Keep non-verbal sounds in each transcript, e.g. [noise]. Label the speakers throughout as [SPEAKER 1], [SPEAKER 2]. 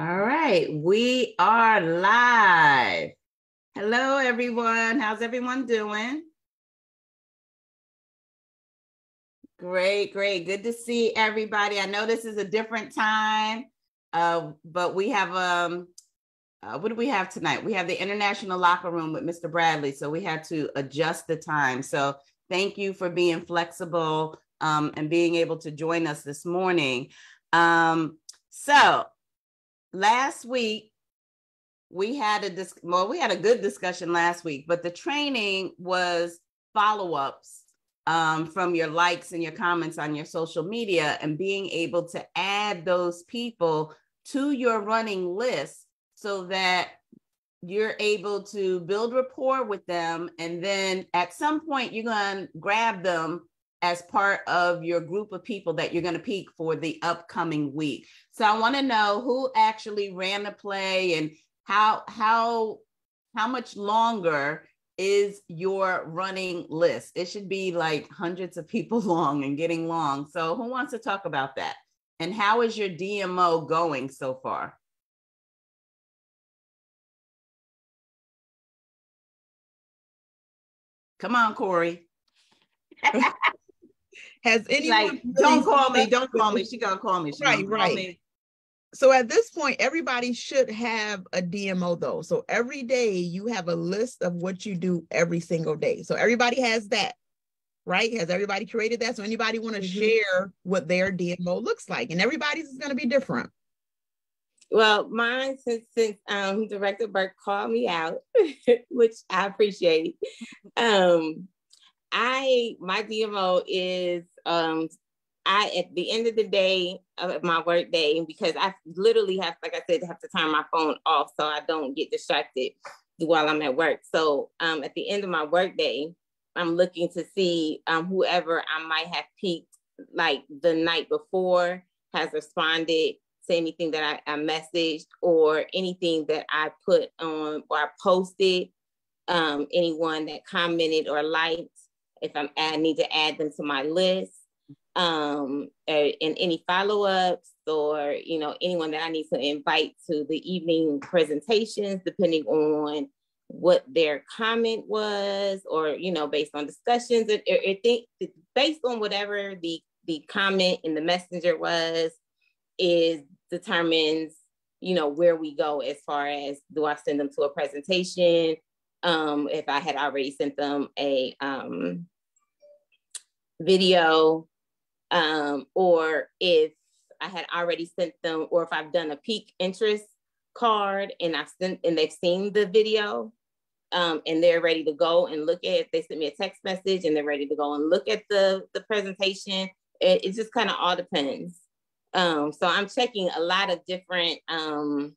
[SPEAKER 1] All right, we are live. Hello, everyone. How's everyone doing? Great, great. Good to see everybody. I know this is a different time, uh, but we have um, uh, what do we have tonight? We have the international locker room with Mr. Bradley, so we had to adjust the time. So thank you for being flexible um, and being able to join us this morning. Um, so last week we had a dis- well, we had a good discussion last week, but the training was follow-ups um, from your likes and your comments on your social media and being able to add those people to your running list so that you're able to build rapport with them and then at some point you're going to grab them as part of your group of people that you're going to peak for the upcoming week. So I want to know who actually ran the play and how how how much longer is your running list? It should be like hundreds of people [laughs] long and getting long. So who wants to talk about that? And how is your DMO going so far? Come on, Corey. [laughs]
[SPEAKER 2] Has anyone
[SPEAKER 1] like, don't call me, don't call me. She gonna call me. She
[SPEAKER 2] right, right. Me. So at this point, everybody should have a DMO though. So every day you have a list of what you do every single day. So everybody has that, right? Has everybody created that? So anybody want to mm-hmm. share what their DMO looks like? And everybody's is going to be different.
[SPEAKER 3] Well, mine since since um, Director Burke called me out, [laughs] which I appreciate. Um, I my DMO is um I at the end of the day of my work day because I literally have like I said have to turn my phone off so I don't get distracted while I'm at work. So um at the end of my work day, I'm looking to see um whoever I might have peaked like the night before has responded to anything that I, I messaged or anything that I put on or I posted, um, anyone that commented or liked if I'm I need to add them to my list, um, and any follow-ups or you know anyone that I need to invite to the evening presentations, depending on what their comment was, or you know based on discussions, it, it, it based on whatever the the comment in the messenger was, is determines you know where we go as far as do I send them to a presentation? Um, if I had already sent them a um, video, um, or if I had already sent them, or if I've done a peak interest card and I've sent and they've seen the video um, and they're ready to go and look at. They sent me a text message and they're ready to go and look at the, the presentation. It, it just kind of all depends. Um, so I'm checking a lot of different um,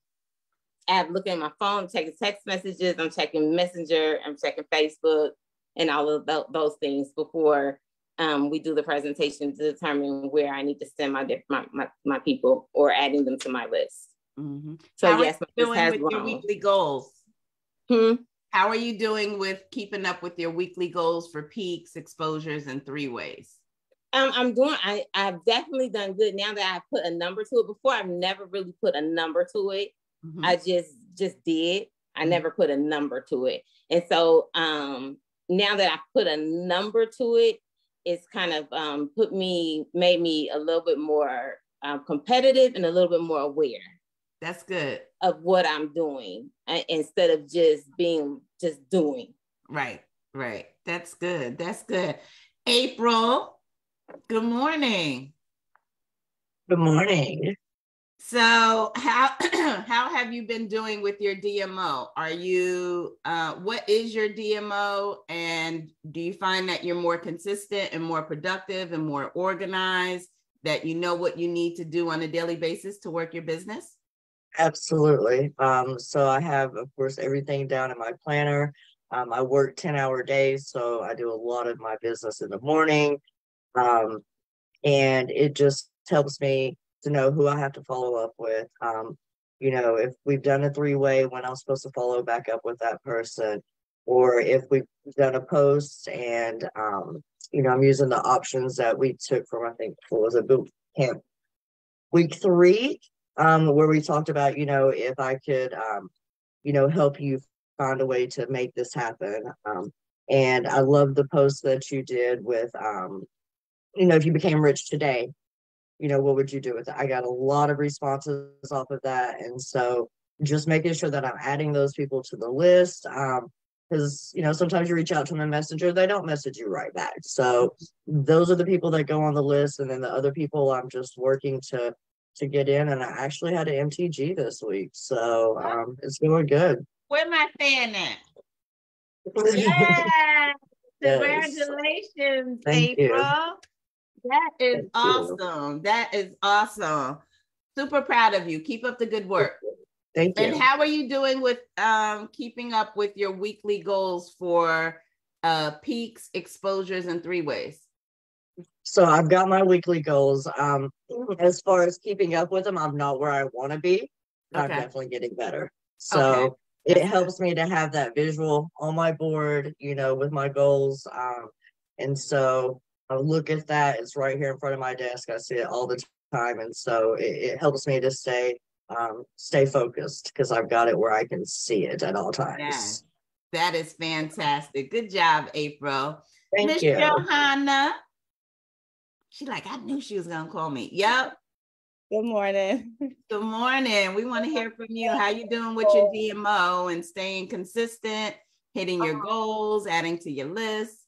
[SPEAKER 3] I'm looking at my phone, checking text messages, I'm checking Messenger, I'm checking Facebook, and all of th- those things before um, we do the presentation to determine where I need to send my my, my, my people or adding them to my list.
[SPEAKER 1] Mm-hmm. So How yes, are you doing with grown. your weekly goals? Hmm? How are you doing with keeping up with your weekly goals for peaks, exposures, and three ways?
[SPEAKER 3] Um, I'm doing. I I've definitely done good now that I put a number to it. Before I've never really put a number to it. Mm-hmm. I just just did. I mm-hmm. never put a number to it. And so um now that I put a number to it, it's kind of um, put me, made me a little bit more um, competitive and a little bit more aware.
[SPEAKER 1] That's good.
[SPEAKER 3] Of what I'm doing uh, instead of just being, just doing.
[SPEAKER 1] Right, right. That's good. That's good. April, good morning.
[SPEAKER 4] Good morning.
[SPEAKER 1] So how [clears throat] how have you been doing with your DMO? Are you uh, what is your DMO, and do you find that you're more consistent and more productive and more organized? That you know what you need to do on a daily basis to work your business?
[SPEAKER 4] Absolutely. Um, so I have, of course, everything down in my planner. Um, I work ten hour days, so I do a lot of my business in the morning, um, and it just helps me to know who I have to follow up with. Um, you know, if we've done a three way, when I'm supposed to follow back up with that person, or if we've done a post and, um, you know, I'm using the options that we took from, I think, what was it, boot camp week three um, where we talked about, you know, if I could, um, you know, help you find a way to make this happen. Um, and I love the post that you did with, um, you know, if you became rich today, you know, what would you do with it? I got a lot of responses off of that. And so just making sure that I'm adding those people to the list. Um, because you know sometimes you reach out to them in messenger they don't message you right back so those are the people that go on the list and then the other people i'm just working to to get in and i actually had an mtg this week so um it's going good
[SPEAKER 1] where my fan at [laughs] yeah congratulations
[SPEAKER 4] Thank
[SPEAKER 1] april
[SPEAKER 4] you.
[SPEAKER 1] That is awesome. That is awesome. Super proud of you. Keep up the good work.
[SPEAKER 4] Thank you.
[SPEAKER 1] And how are you doing with um, keeping up with your weekly goals for uh, peaks, exposures, and three ways?
[SPEAKER 4] so i've got my weekly goals. Um as far as keeping up with them i'm not where i want to be i'm definitely getting better. So it helps me to have that visual on my board you know with my goals. Um and so i look at that it's right here in front of my desk i see it all the time and so it, it helps me to stay um stay focused because i've got it where i can see it at all times
[SPEAKER 1] Yes. That is fantastic. Good job, April.
[SPEAKER 4] thank
[SPEAKER 1] Miss
[SPEAKER 4] you
[SPEAKER 1] Johanna. She like, I knew she was gonna call me. Yep.
[SPEAKER 3] Good morning. [laughs]
[SPEAKER 1] Good morning. We want to hear from you. How you doing with your DMO and staying consistent, hitting your goals, adding to your list?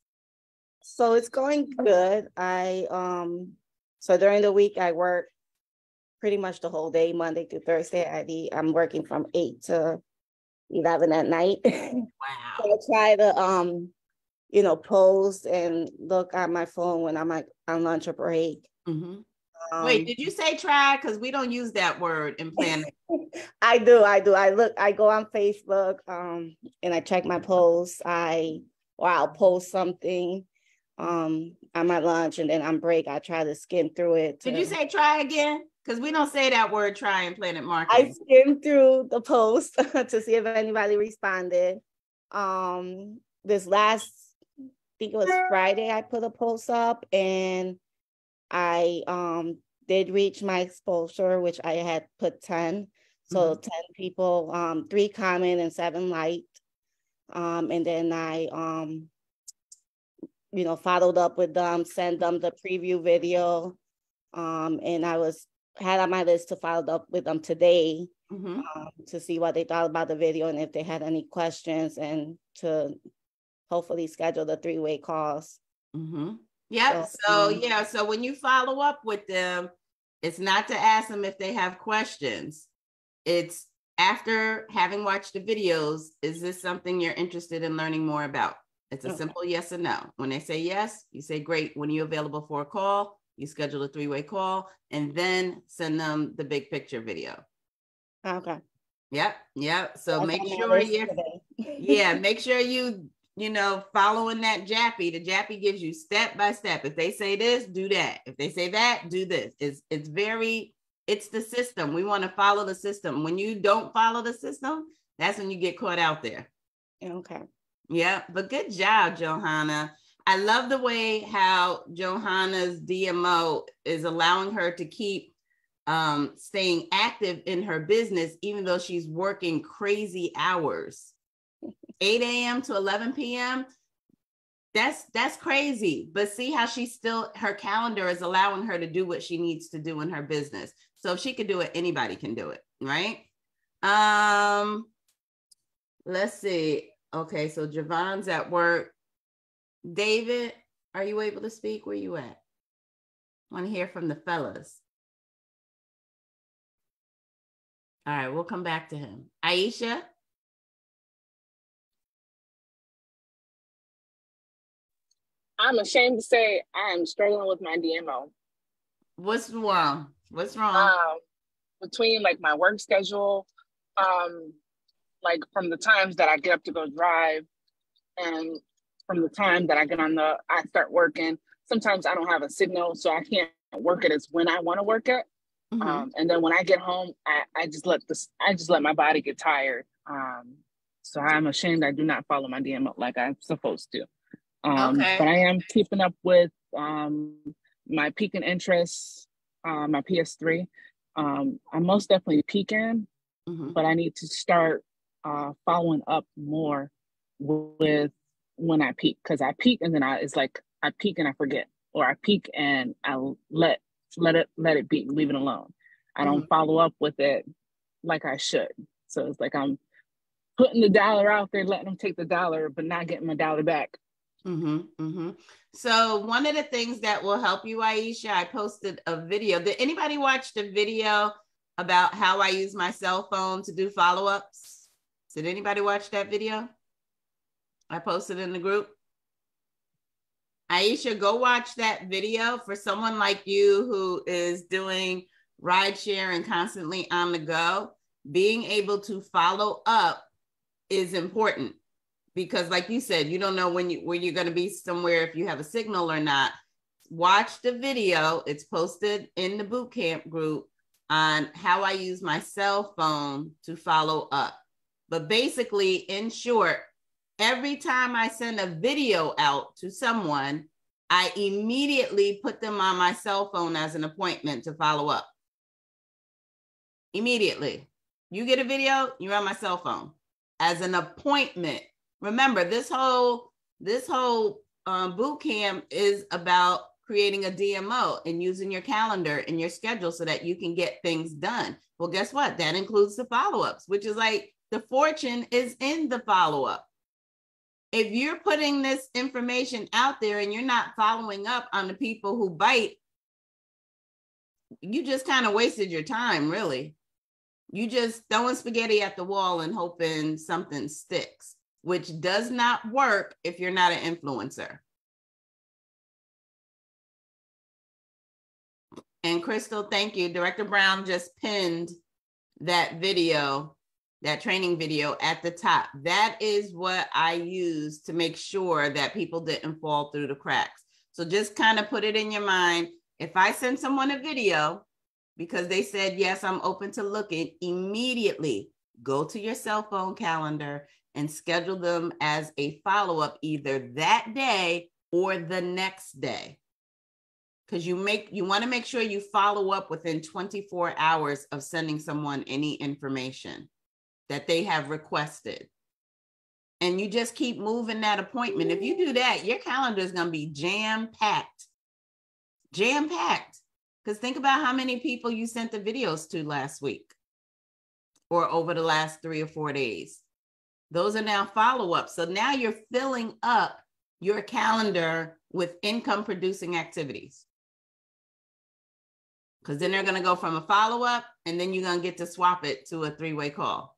[SPEAKER 3] So it's going good. I um so during the week I work pretty much the whole day, Monday through Thursday. I I'm working from eight to eleven at night. [laughs] so
[SPEAKER 1] Wow.
[SPEAKER 3] I try to um, you know, post and look at my phone when I'm like on lunch or break.
[SPEAKER 1] Mhm.
[SPEAKER 3] Um,
[SPEAKER 1] Wait, did you say try? Because we don't use that word in planning. [laughs]
[SPEAKER 3] I do, I do. I look, I go on Facebook, um, and I check my posts. I or I'll post something um on my lunch and then on break I try to skim through it.
[SPEAKER 1] Did you say try again? Because we don't say that word try in PlanNet Market.
[SPEAKER 3] I
[SPEAKER 1] Marketing.
[SPEAKER 3] skimmed through the post [laughs] to see if anybody responded. Um this last I think it was Friday I put a post up and I um did reach my exposure, which I had put 10. So 10 people, um, three comment and seven liked. Um, and then I um you know followed up with them, sent them the preview video. Um, and I was had on my list to follow up with them today
[SPEAKER 1] Mhm.
[SPEAKER 3] um, to see what they thought about the video and if they had any questions and to hopefully schedule the three-way calls.
[SPEAKER 1] Mm-hmm. Yep.
[SPEAKER 3] So,
[SPEAKER 1] So,
[SPEAKER 3] um,
[SPEAKER 1] yeah. So when you follow up with them, it's not to ask them if they have questions. It's after having watched the videos, is this something you're interested in learning more about? It's a
[SPEAKER 3] Okay.
[SPEAKER 1] simple yes or no. When they say yes, you say, Great. When are you available for a call? You schedule a three way call and then send them the big picture video.
[SPEAKER 3] Okay.
[SPEAKER 1] Yep. Yep. So
[SPEAKER 3] That's
[SPEAKER 1] make sure you're [laughs] yeah, make sure you, you know, following that Jappy. The Jappy gives you step by step. If they say this, do that. If they say that, do this. It's it's very, it's the system. We want to follow the system. When you don't follow the system, that's when you get caught out there.
[SPEAKER 3] Okay.
[SPEAKER 1] Yeah, but good job, Johanna. I love the way how Johanna's DMO is allowing her to keep um, staying active in her business, even though she's working crazy hours. [laughs] 8 a.m. to 11 p.m. That's that's crazy. But see how she still her calendar is allowing her to do what she needs to do in her business. So if she could do it, anybody can do it, right? Um, let's see. Okay, so Javon's at work. David, are you able to speak? Where you at? Want to hear from the fellas. All right, we'll come back to him. Aisha,
[SPEAKER 5] I'm ashamed to say I am struggling with my DMO.
[SPEAKER 1] what's wrong? What's wrong?
[SPEAKER 5] Um, between like my work schedule, um, like from the times that I get up to go drive, and from the time that I get on the, I start working. Sometimes I don't have a signal, so I can't work it as when I want to work it.
[SPEAKER 1] Mhm.
[SPEAKER 5] Um, and then when I get home, I, I just let this, I just let my body get tired. Um, so I'm ashamed I do not follow my DMO like I'm supposed to. Um,
[SPEAKER 1] Okay.
[SPEAKER 5] But I am keeping up with um, my peak in interest, uh, my PS3. um, I'm most definitely peaking,
[SPEAKER 1] Mhm.
[SPEAKER 5] but I need to start uh, following up more with when I peak because I peak and then I it's like I peak and I forget, or I peak and I let let it let it be, leave it alone. I don't follow up with it like I should. So it's like I'm putting the dollar out there, letting them take the dollar, but not getting my dollar back.
[SPEAKER 1] Mm-hmm, mm-hmm. So one of the things that will help you, Aisha, I posted a video. Did anybody watch the video about how I use my cell phone to do follow-ups? Did anybody watch that video? I posted in the group. Aisha, go watch that video for someone like you who is doing rideshare and constantly on the go. Being able to follow up is important because like you said you don't know when you when you're going to be somewhere if you have a signal or not watch the video it's posted in the boot camp group on how i use my cell phone to follow up but basically in short every time i send a video out to someone i immediately put them on my cell phone as an appointment to follow up. Immediately. You get a video you're on my cell phone as an appointment. Remember this whole this whole um, boot camp is about creating a dmo and using your calendar and your schedule so that you can get things done. Well guess what? That includes the follow-ups which is like the fortune is in the follow-up if you're putting this information out there and you're not following up on the people who bite you just kind of wasted your time really you just throwing spaghetti at the wall and hoping something sticks which does not work if you're not an influencer. And Crystal, thank you. Director Brown just pinned that video, that training video at the top. That is what I use to make sure that people didn't fall through the cracks. So just kind of put it in your mind. If I send someone a video because they said, yes, I'm open to looking, immediately go to your cell phone calendar and schedule them as a follow up either that day or the next day. Because you make you want to make sure you follow up within 24 hours of sending someone any information that they have requested. And you just keep moving that appointment. If you do that, your calendar is going to be jam packed. Jam packed. Because think about how many people you sent the videos to last week or over the last three or four days. Those are now follow ups. So now you're filling up your calendar with income producing activities. Because then they're going to go from a follow up and then you're going to get to swap it to a three way call.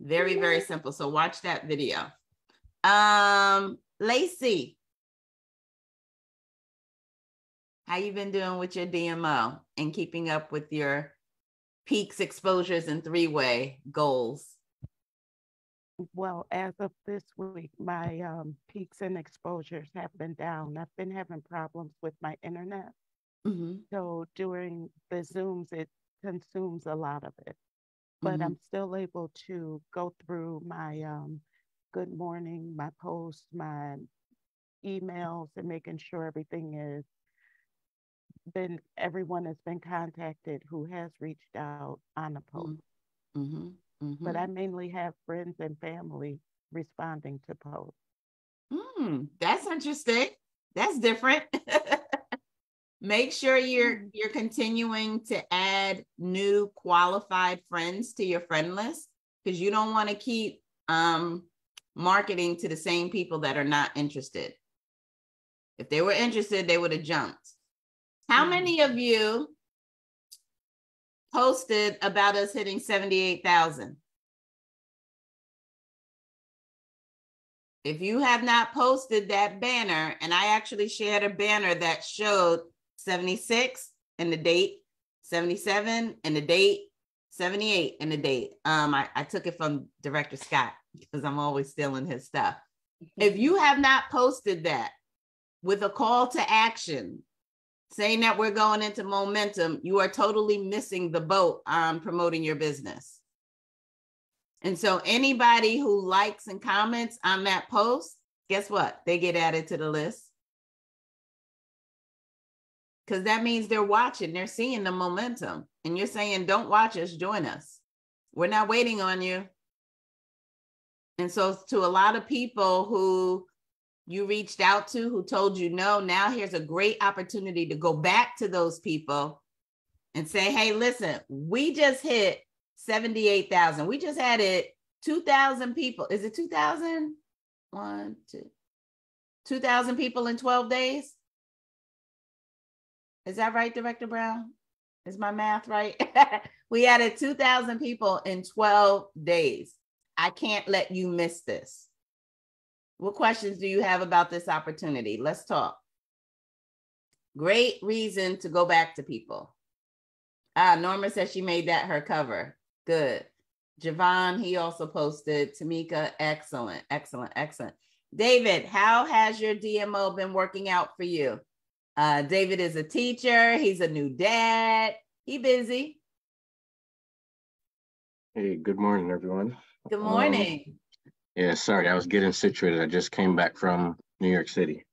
[SPEAKER 1] Very, very simple. So watch that video. Um, Lacey, how you been doing with your DMO and keeping up with your peaks, exposures, and three way goals?
[SPEAKER 6] Well, as of this week, my um, peaks and exposures have been down. I've been having problems with my internet.
[SPEAKER 1] Mm-hmm.
[SPEAKER 6] So during the Zooms, it consumes a lot of it. But
[SPEAKER 1] Mhm.
[SPEAKER 6] I'm still able to go through my um, good morning, my posts, my emails, and making sure everything is been everyone has been contacted who has reached out on the post.
[SPEAKER 1] Mm-hmm.
[SPEAKER 6] But I mainly have friends and family responding to posts.
[SPEAKER 1] Hmm, that's interesting. That's different. [laughs] Make sure you're you're continuing to add new qualified friends to your friend list because you don't want to keep um, marketing to the same people that are not interested. If they were interested, they would have jumped. How
[SPEAKER 6] Mhm.
[SPEAKER 1] many of you posted about us hitting 78,000? If you have not posted that banner, and I actually shared a banner that showed 76 and the date, 77 and the date, 78 and the date. Um, I, I took it from Director Scott because I'm always stealing his stuff. If you [laughs] have not posted that with a call to action, saying that we're going into momentum, you are totally missing the boat on promoting your business. And so anybody who likes and comments on that post, guess what? They get added to the list. Because that means they're watching, they're seeing the momentum. And you're saying, don't watch us, join us. We're not waiting on you. And so, to a lot of people who you reached out to who told you no, now here's a great opportunity to go back to those people and say, hey, listen, we just hit 78,000. We just had it 2,000 people. Is it 2,000? One, two, 2,000 people in 12 days? Is that right, Director Brown? Is my math right? [laughs] we added 2,000 people in 12 days. I can't let you miss this. What questions do you have about this opportunity? Let's talk. Great reason to go back to people. Ah, Norma says she made that her cover. Good. Javon, he also posted. Tamika, excellent, excellent, excellent. David, how has your DMO been working out for you? Uh, David is a teacher. He's a new dad. He busy.
[SPEAKER 7] Hey, good morning, everyone.
[SPEAKER 1] Good morning.
[SPEAKER 7] Um, yeah, sorry, I was getting situated. I just came back from New York City.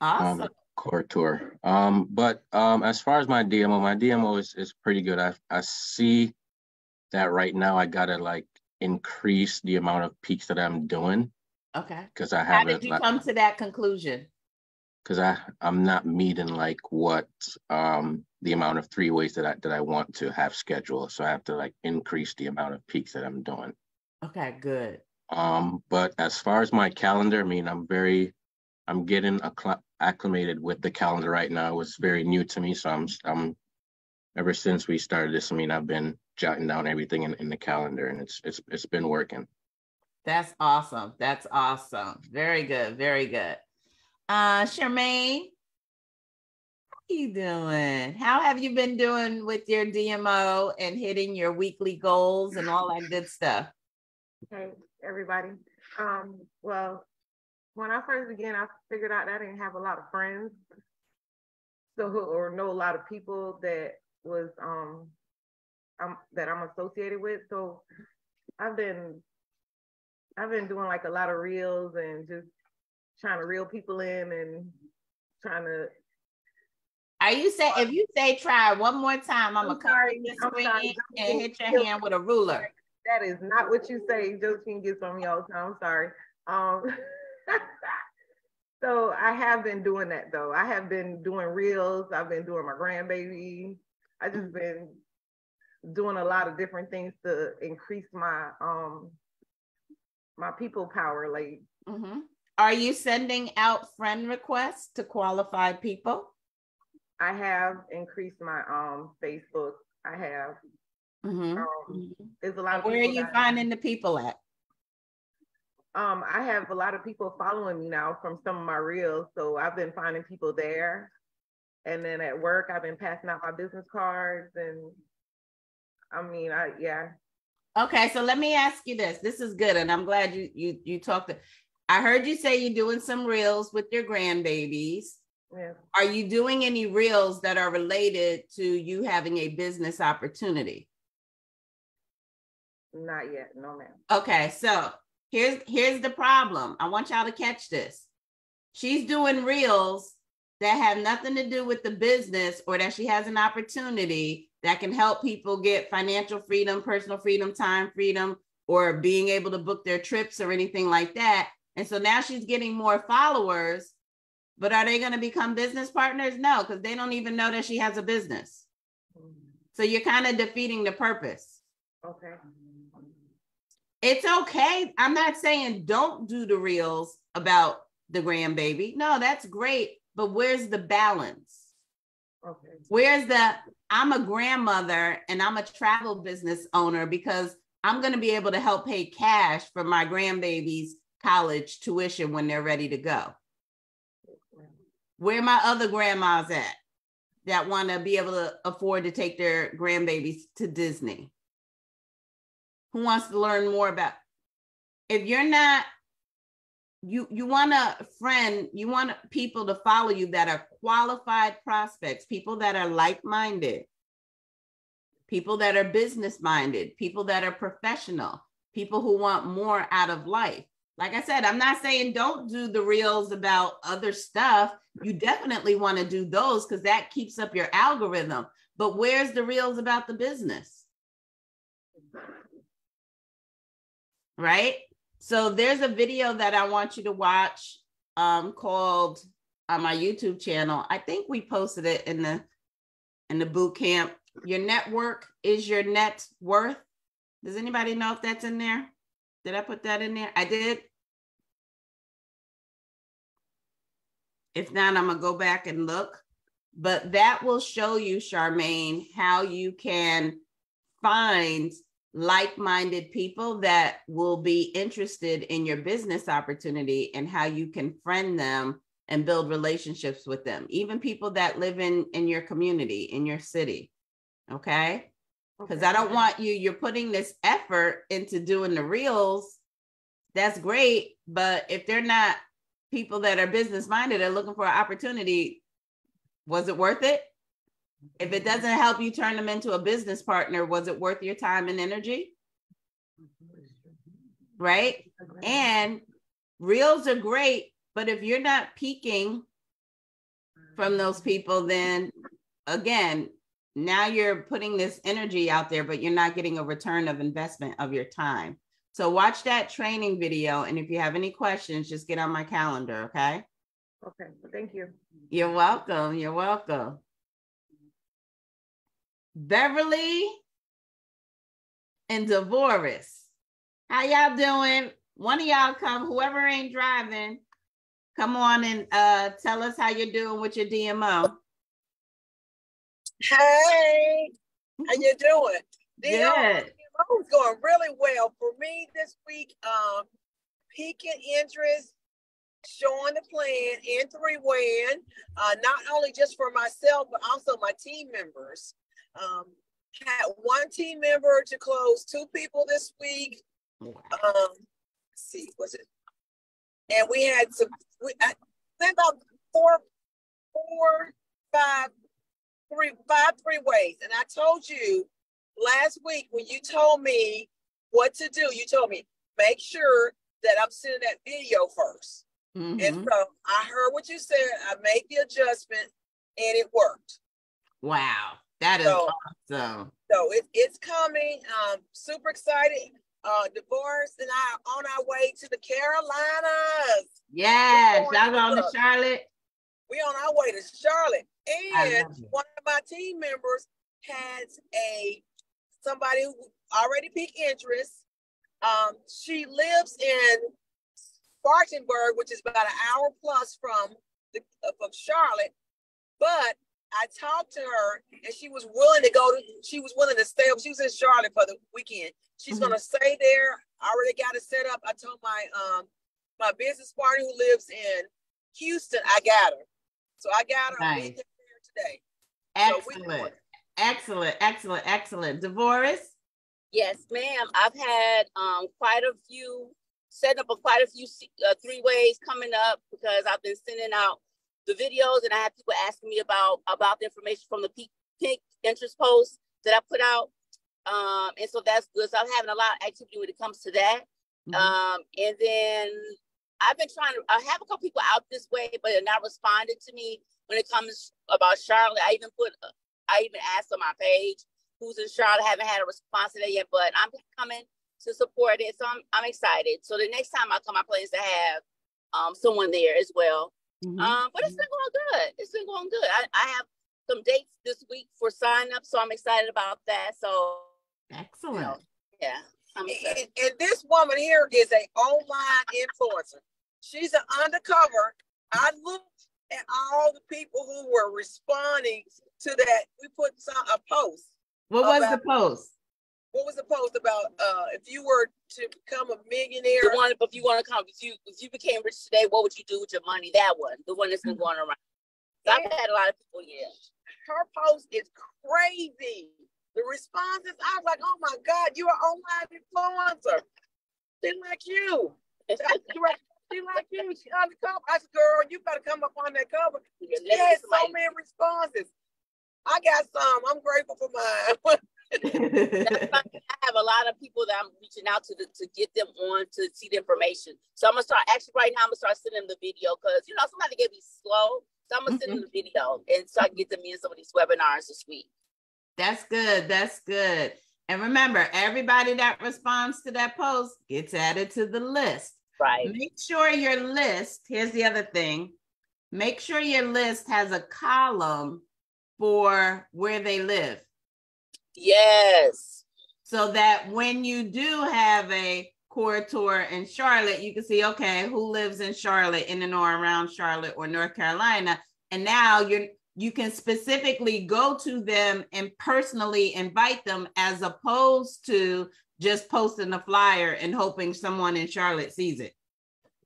[SPEAKER 1] Awesome.
[SPEAKER 7] Um, core tour. Um, but um, as far as my DMO, my DMO is is pretty good. I I see that right now. I gotta like increase the amount of peaks that I'm doing
[SPEAKER 1] Okay.
[SPEAKER 7] because I haven't.
[SPEAKER 1] did you come to that conclusion?
[SPEAKER 7] Because I I'm not meeting like what um the amount of three ways that I that I want to have scheduled. So I have to like increase the amount of peaks that I'm doing.
[SPEAKER 1] Okay, good.
[SPEAKER 7] Um, but as far as my calendar, I mean, I'm very, I'm getting accl- acclimated with the calendar right now. It was very new to me, so I'm, I'm, ever since we started this, I mean, I've been jotting down everything in, in the calendar, and it's it's it's been working.
[SPEAKER 1] That's awesome. That's awesome. Very good. Very good. Uh Charmaine, how you doing? How have you been doing with your DMO and hitting your weekly goals and all that good stuff?
[SPEAKER 8] Hey, everybody. Um, well, when I first began, I figured out I didn't have a lot of friends. So or know a lot of people that was um I'm that I'm associated with. So I've been I've been doing like a lot of reels and just trying to reel people in and trying to
[SPEAKER 1] Are you say if you say try one more time, I'm
[SPEAKER 8] I'm
[SPEAKER 1] gonna cover
[SPEAKER 8] sorry,
[SPEAKER 1] your
[SPEAKER 8] I'm sorry.
[SPEAKER 1] and hit your hand with a ruler.
[SPEAKER 8] that is not what you say. Josephine gets on me all the time. I'm sorry. Um, [laughs] so I have been doing that though. I have been doing reels. I've been doing my grandbaby. I just been doing a lot of different things to increase my um my people power. Like
[SPEAKER 1] Mhm. Are you sending out friend requests to qualified people?
[SPEAKER 8] I have increased my um Facebook. I have.
[SPEAKER 1] Mhm.
[SPEAKER 8] Um, there's a lot of
[SPEAKER 1] Where are you
[SPEAKER 8] that-
[SPEAKER 1] finding the people at?
[SPEAKER 8] Um, I have a lot of people following me now from some of my reels, so I've been finding people there. And then at work, I've been passing out my business cards, and I mean, I yeah,
[SPEAKER 1] Okay, so let me ask you this. This is good, and I'm glad you you you talked. To, I heard you say you're doing some reels with your grandbabies.
[SPEAKER 8] yeah.
[SPEAKER 1] Are you doing any reels that are related to you having a business opportunity?
[SPEAKER 8] Not yet, no ma'am.
[SPEAKER 1] Okay, so here's here's the problem. I want y'all to catch this. She's doing reels that have nothing to do with the business or that she has an opportunity that can help people get financial freedom, personal freedom, time freedom, or being able to book their trips or anything like that. And so now she's getting more followers, but are they going to become business partners? No, because they don't even know that she has a business. So you're kind of defeating the purpose.
[SPEAKER 8] Okay.
[SPEAKER 1] It's okay. I'm not saying don't do the reels about the grandbaby. No, that's great. But where's the balance?
[SPEAKER 8] Okay.
[SPEAKER 1] Where's the I'm a grandmother and I'm a travel business owner because I'm going to be able to help pay cash for my grandbaby's college tuition when they're ready to go. Where my other grandmas at that want to be able to afford to take their grandbabies to Disney? Who wants to learn more about if you're not you you want a friend you want people to follow you that are qualified prospects people that are like-minded people that are business minded people that are professional people who want more out of life like I said, I'm not saying don't do the reels about other stuff. You definitely want to do those because that keeps up your algorithm. But where's the reels about the business? Right? So there's a video that I want you to watch um, called on my YouTube channel. I think we posted it in the in the boot camp. Your network is your net worth. Does anybody know if that's in there? Did I put that in there? I did. If not, I'm gonna go back and look. But that will show you, Charmaine, how you can find like-minded people that will be interested in your business opportunity and how you can friend them and build relationships with them even people that live in in your community in your city okay because okay. i don't want you you're putting this effort into doing the reels. That's great but if they're not people that are business minded are looking for an opportunity was it worth it? If it mm-hmm. doesn't help you turn them into a business partner was it worth your time and energy? Right? And reels are great but if you're not peaking from those people, then again, now you're putting this energy out there, but you're not getting a return of investment of your time. So watch that training video. And if you have any questions, just get on my calendar. Okay.
[SPEAKER 8] Okay. Thank you.
[SPEAKER 1] You're welcome. You're welcome. Beverly and DeVoris. How y'all doing? One of y'all come, whoever ain't driving, Come on and uh, tell us how you're doing with your DMO.
[SPEAKER 9] Hey, how you doing?
[SPEAKER 1] Good.
[SPEAKER 9] DMO is going really well for me this week. Um, peaking interest, showing the plan in three win, uh, not only just for myself but also my team members. Um, had one team member to close two people this week. Um, let's see, was it and we had some. We I think about four, four, five, three, five three ways. And I told you last week when you told me what to do, you told me make sure that I'm sending that video 1st mm-hmm. And so I heard what you said. I made the adjustment, and it worked.
[SPEAKER 1] Wow, that is so, awesome.
[SPEAKER 9] So it, it's coming. Um, super excited uh, DeVoris and I are on our way to the Carolinas.
[SPEAKER 1] Yeah, shout out to Charlotte.
[SPEAKER 9] We on our way to Charlotte, and one of my team members has a somebody who already peaked interest. Um, she lives in Spartanburg, which is about an hour plus from the, uh, from Charlotte, but I talked to her and she was willing to go to, she was willing to stay up. She was in Charlotte for the weekend. She's mm-hmm. gonna stay there. I already got it set up. I told my um my business partner who lives in Houston, I got her. So I got her nice. today.
[SPEAKER 1] Excellent. So excellent, excellent, excellent. DeVoris?
[SPEAKER 10] Yes, ma'am. I've had um, quite a few, setting up a quite a few uh, three ways coming up because I've been sending out the videos and I have people asking me about about the information from the pink, pink interest post that I put out. Um, and so that's good. So I'm having a lot of activity when it comes to that. Mm-hmm. Um, and then I've been trying to I have a couple people out this way, but they're not responding to me when it comes about Charlotte. I even put I even asked on my page who's in Charlotte. I haven't had a response to that yet, but I'm coming to support it. So I'm I'm excited. So the next time I come, I plan to have um someone there as well. Mm-hmm. Um, but it's been going good. It's been going good. I, I have some dates this week for sign up, so I'm excited about that. So
[SPEAKER 1] excellent. You know,
[SPEAKER 10] yeah.
[SPEAKER 9] And, and, this woman here is a online influencer. She's an undercover. I looked at all the people who were responding to that. We put some a post.
[SPEAKER 1] What was the post?
[SPEAKER 9] what was the post about? Uh, if you were to become a millionaire,
[SPEAKER 10] the one if you want to come, if you if you became rich today, what would you do with your money? That one, the one that's been going around. I've had a lot of people. Yeah,
[SPEAKER 9] her post is crazy. The responses, I was like, oh my god, you're an online influencer. They like you. she like you. She on the cover. I said, girl, you better come up on that cover. She had so many responses. I got some. I'm grateful for mine. [laughs]
[SPEAKER 10] I have a lot of people that I'm reaching out to the, to get them on to see the information. So I'm gonna start actually right now. I'm gonna start sending them the video because you know somebody get me slow. So I'm gonna mm-hmm. send them the video and start get them in some of these webinars this week.
[SPEAKER 1] That's good. That's good. And remember, everybody that responds to that post gets added to the list.
[SPEAKER 10] Right.
[SPEAKER 1] Make sure your list, here's the other thing make sure your list has a column for where they live.
[SPEAKER 10] Yes.
[SPEAKER 1] So that when you do have a core tour in Charlotte, you can see, okay, who lives in Charlotte, in and or around Charlotte or North Carolina. And now you're you can specifically go to them and personally invite them as opposed to just posting a flyer and hoping someone in Charlotte sees it.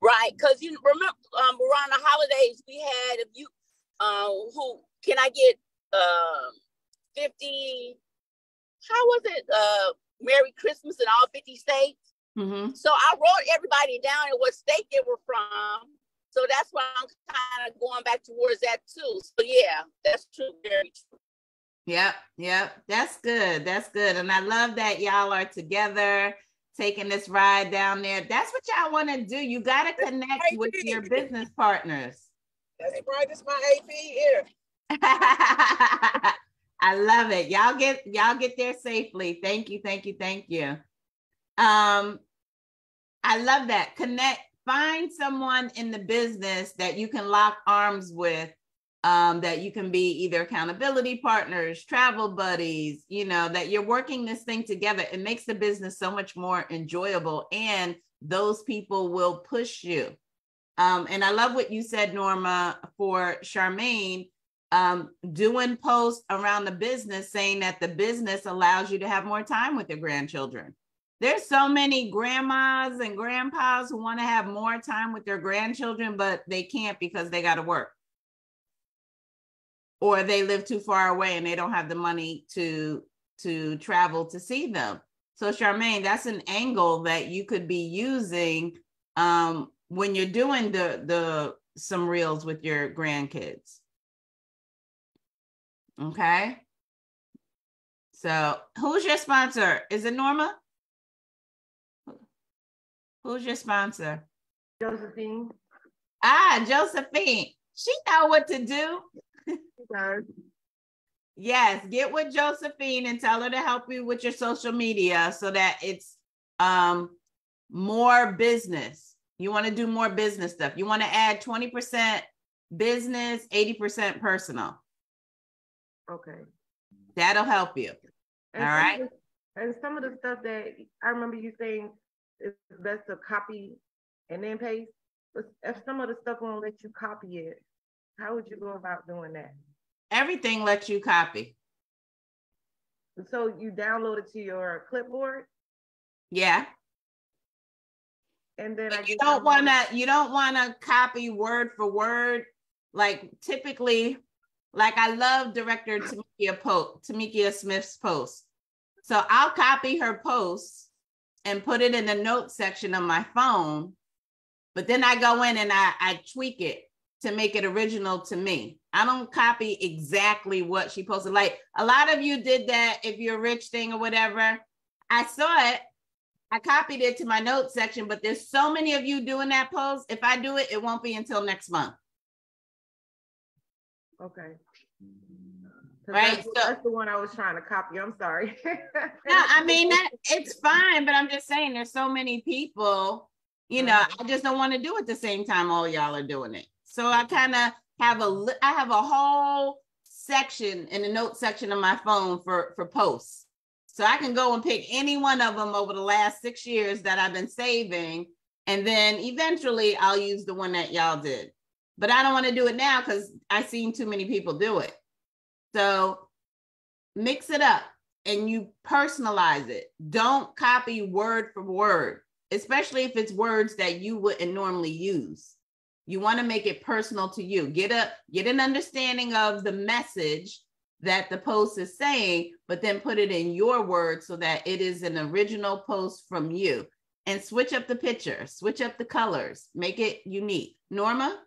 [SPEAKER 10] Right, because you remember um, around the holidays we had if you uh, who can I get uh, 50 how was it uh Merry Christmas in all 50 states?
[SPEAKER 1] Mm-hmm.
[SPEAKER 10] So I wrote everybody down in what state they were from. So that's why I'm kind of going back towards that too. So yeah, that's true. Very true.
[SPEAKER 1] Yep, yep. That's good. That's good. And I love that y'all are together taking this ride down there. That's what y'all want to do. You got to connect with your business partners.
[SPEAKER 9] That's right. This my AP here. [laughs]
[SPEAKER 1] I love it. Y'all get y'all get there safely. Thank you, thank you, thank you. Um, I love that. Connect, find someone in the business that you can lock arms with, um, that you can be either accountability partners, travel buddies, you know, that you're working this thing together. It makes the business so much more enjoyable, and those people will push you. Um, and I love what you said, Norma, for Charmaine um, doing posts around the business saying that the business allows you to have more time with your grandchildren. There's so many grandmas and grandpas who want to have more time with their grandchildren, but they can't because they got to work or they live too far away and they don't have the money to to travel to see them. So Charmaine, that's an angle that you could be using um, when you're doing the the some reels with your grandkids. Okay. So who's your sponsor? Is it Norma? Who's your sponsor?
[SPEAKER 8] Josephine.
[SPEAKER 1] Ah, Josephine. She know what to do. yes, get with Josephine and tell her to help you with your social media so that it's um more business. You want to do more business stuff. You want to add 20% business, 80% personal.
[SPEAKER 8] Okay.
[SPEAKER 1] That'll help you.
[SPEAKER 8] And
[SPEAKER 1] All right.
[SPEAKER 8] The, and some of the stuff that I remember you saying it's best to copy and then paste. But if some of the stuff won't let you copy it, how would you go about doing that?
[SPEAKER 1] Everything lets you copy.
[SPEAKER 8] So you download it to your clipboard?
[SPEAKER 1] Yeah.
[SPEAKER 8] And then
[SPEAKER 1] I you don't want to you don't want to copy word for word. Like typically like I love director Tamikia po- Tamikia Smith's post. So I'll copy her posts and put it in the notes section of my phone. But then I go in and I, I tweak it to make it original to me. I don't copy exactly what she posted. Like a lot of you did that if you're rich thing or whatever. I saw it. I copied it to my notes section, but there's so many of you doing that post. If I do it, it won't be until next month.
[SPEAKER 8] Okay.
[SPEAKER 1] Right.
[SPEAKER 8] That's, so, that's the one I was trying to copy. I'm sorry. [laughs]
[SPEAKER 1] no, I mean that it's fine, but I'm just saying there's so many people, you know, I just don't want to do it the same time all y'all are doing it. So I kind of have a I have a whole section in the note section of my phone for for posts. So I can go and pick any one of them over the last six years that I've been saving. And then eventually I'll use the one that y'all did but I don't want to do it now because I've seen too many people do it. So mix it up and you personalize it. Don't copy word for word, especially if it's words that you wouldn't normally use. You want to make it personal to you. Get a get an understanding of the message that the post is saying, but then put it in your words so that it is an original post from you. And switch up the picture, switch up the colors, make it unique. Norma?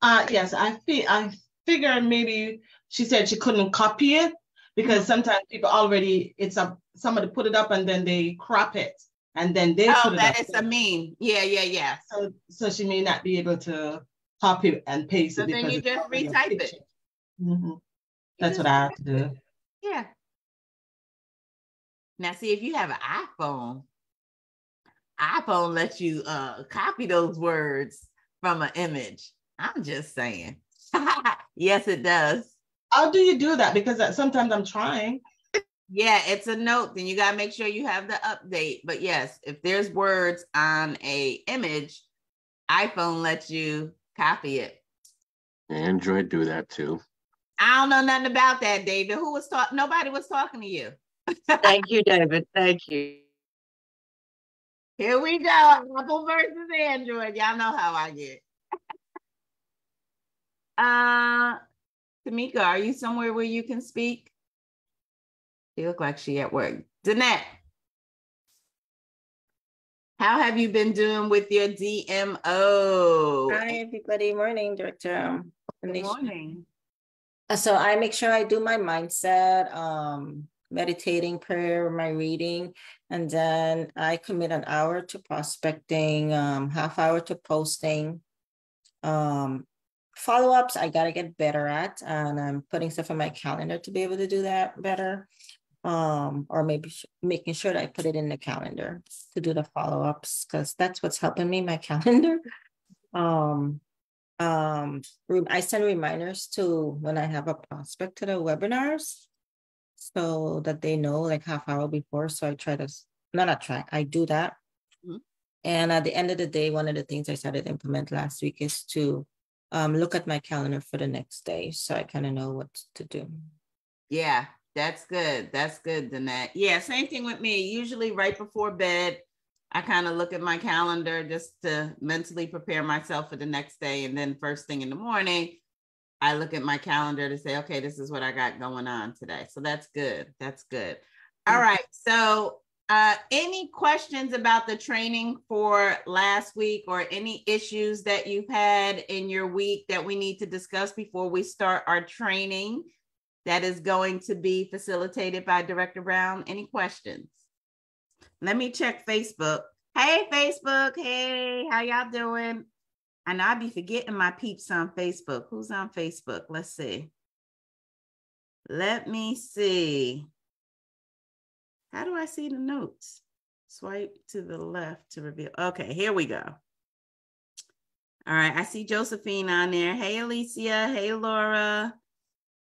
[SPEAKER 11] Uh, yes, I feel I figured maybe she said she couldn't copy it because sometimes people already it's a somebody put it up and then they crop it and then they
[SPEAKER 1] Oh,
[SPEAKER 11] put
[SPEAKER 1] that is a meme. Yeah, yeah, yeah.
[SPEAKER 11] So, so she may not be able to copy and paste
[SPEAKER 1] So
[SPEAKER 11] it
[SPEAKER 1] then you just retype it.
[SPEAKER 11] Mhm. That's what I have to do.
[SPEAKER 1] Yeah. Now, see if you have an iPhone, iPhone lets you uh copy those words from an image. I'm just saying. [laughs] yes, it does.
[SPEAKER 11] How do you do that? Because sometimes I'm trying.
[SPEAKER 1] Yeah, it's a note. Then you gotta make sure you have the update. But yes, if there's words on a image, iPhone lets you copy it.
[SPEAKER 7] Android do that too.
[SPEAKER 1] I don't know nothing about that, David. Who was talking? Nobody was talking to you. [laughs]
[SPEAKER 4] Thank you, David. Thank you.
[SPEAKER 1] Here we go. Apple versus Android. Y'all know how I get. Uh Tamika, are you somewhere where you can speak? You look like she at work. Danette, how have you been doing with your DMO?
[SPEAKER 12] Hi, everybody. Morning, Director.
[SPEAKER 1] Good
[SPEAKER 12] Anisha.
[SPEAKER 1] morning.
[SPEAKER 12] Uh, So I make sure I do my mindset, um, meditating, prayer, my reading, and then I commit an hour to prospecting, um, half hour to posting. Um, follow-ups, I gotta get better at, and I'm putting stuff in my calendar to be able to do that better. Um, or maybe sh- making sure that I put it in the calendar to do the follow-ups, because that's what's helping me, my [laughs] calendar. Um, um, I send reminders to when I have a prospect to the webinars so that they know like half hour before. So I try to, not I try, I do that.
[SPEAKER 1] Mhm.
[SPEAKER 12] And at the end of the day, one of the things I started to implement last week is to um, look at my calendar for the next day. So I kind of know what to do.
[SPEAKER 1] Yeah, that's good. That's good, Danette. Yeah, same thing with me. Usually right before bed, I kind of look at my calendar just to mentally prepare myself for the next day. And then first thing in the morning, I look at my calendar to say, okay, this is what I got going on today. So that's good. That's good. All right. So uh, any questions about the training for last week or any issues that you've had in your week that we need to discuss before we start our training that is going to be facilitated by Director Brown? Any questions? Let me check Facebook. Hey, Facebook. Hey, how y'all doing? I know I be forgetting my peeps on Facebook. Who's on Facebook? Let's see. Let me see. How do I see the notes? Swipe to the left to reveal. Okay, here we go. All right, I see Josephine on there. Hey, Alicia. Hey, Laura.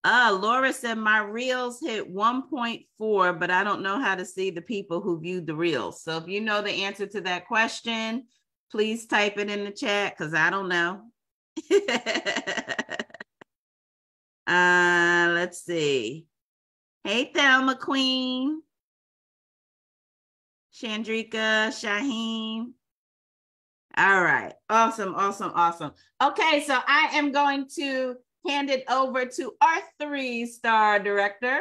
[SPEAKER 1] Uh, Laura said my reels hit 1.4, but I don't know how to see the people who viewed the reels. So if you know the answer to that question, please type it in the chat because I don't know. [laughs] uh, let's see. Hey, Thelma Queen. Chandrika, Shaheen. All right. Awesome, awesome, awesome. Okay, so I am going to hand it over to our three star director,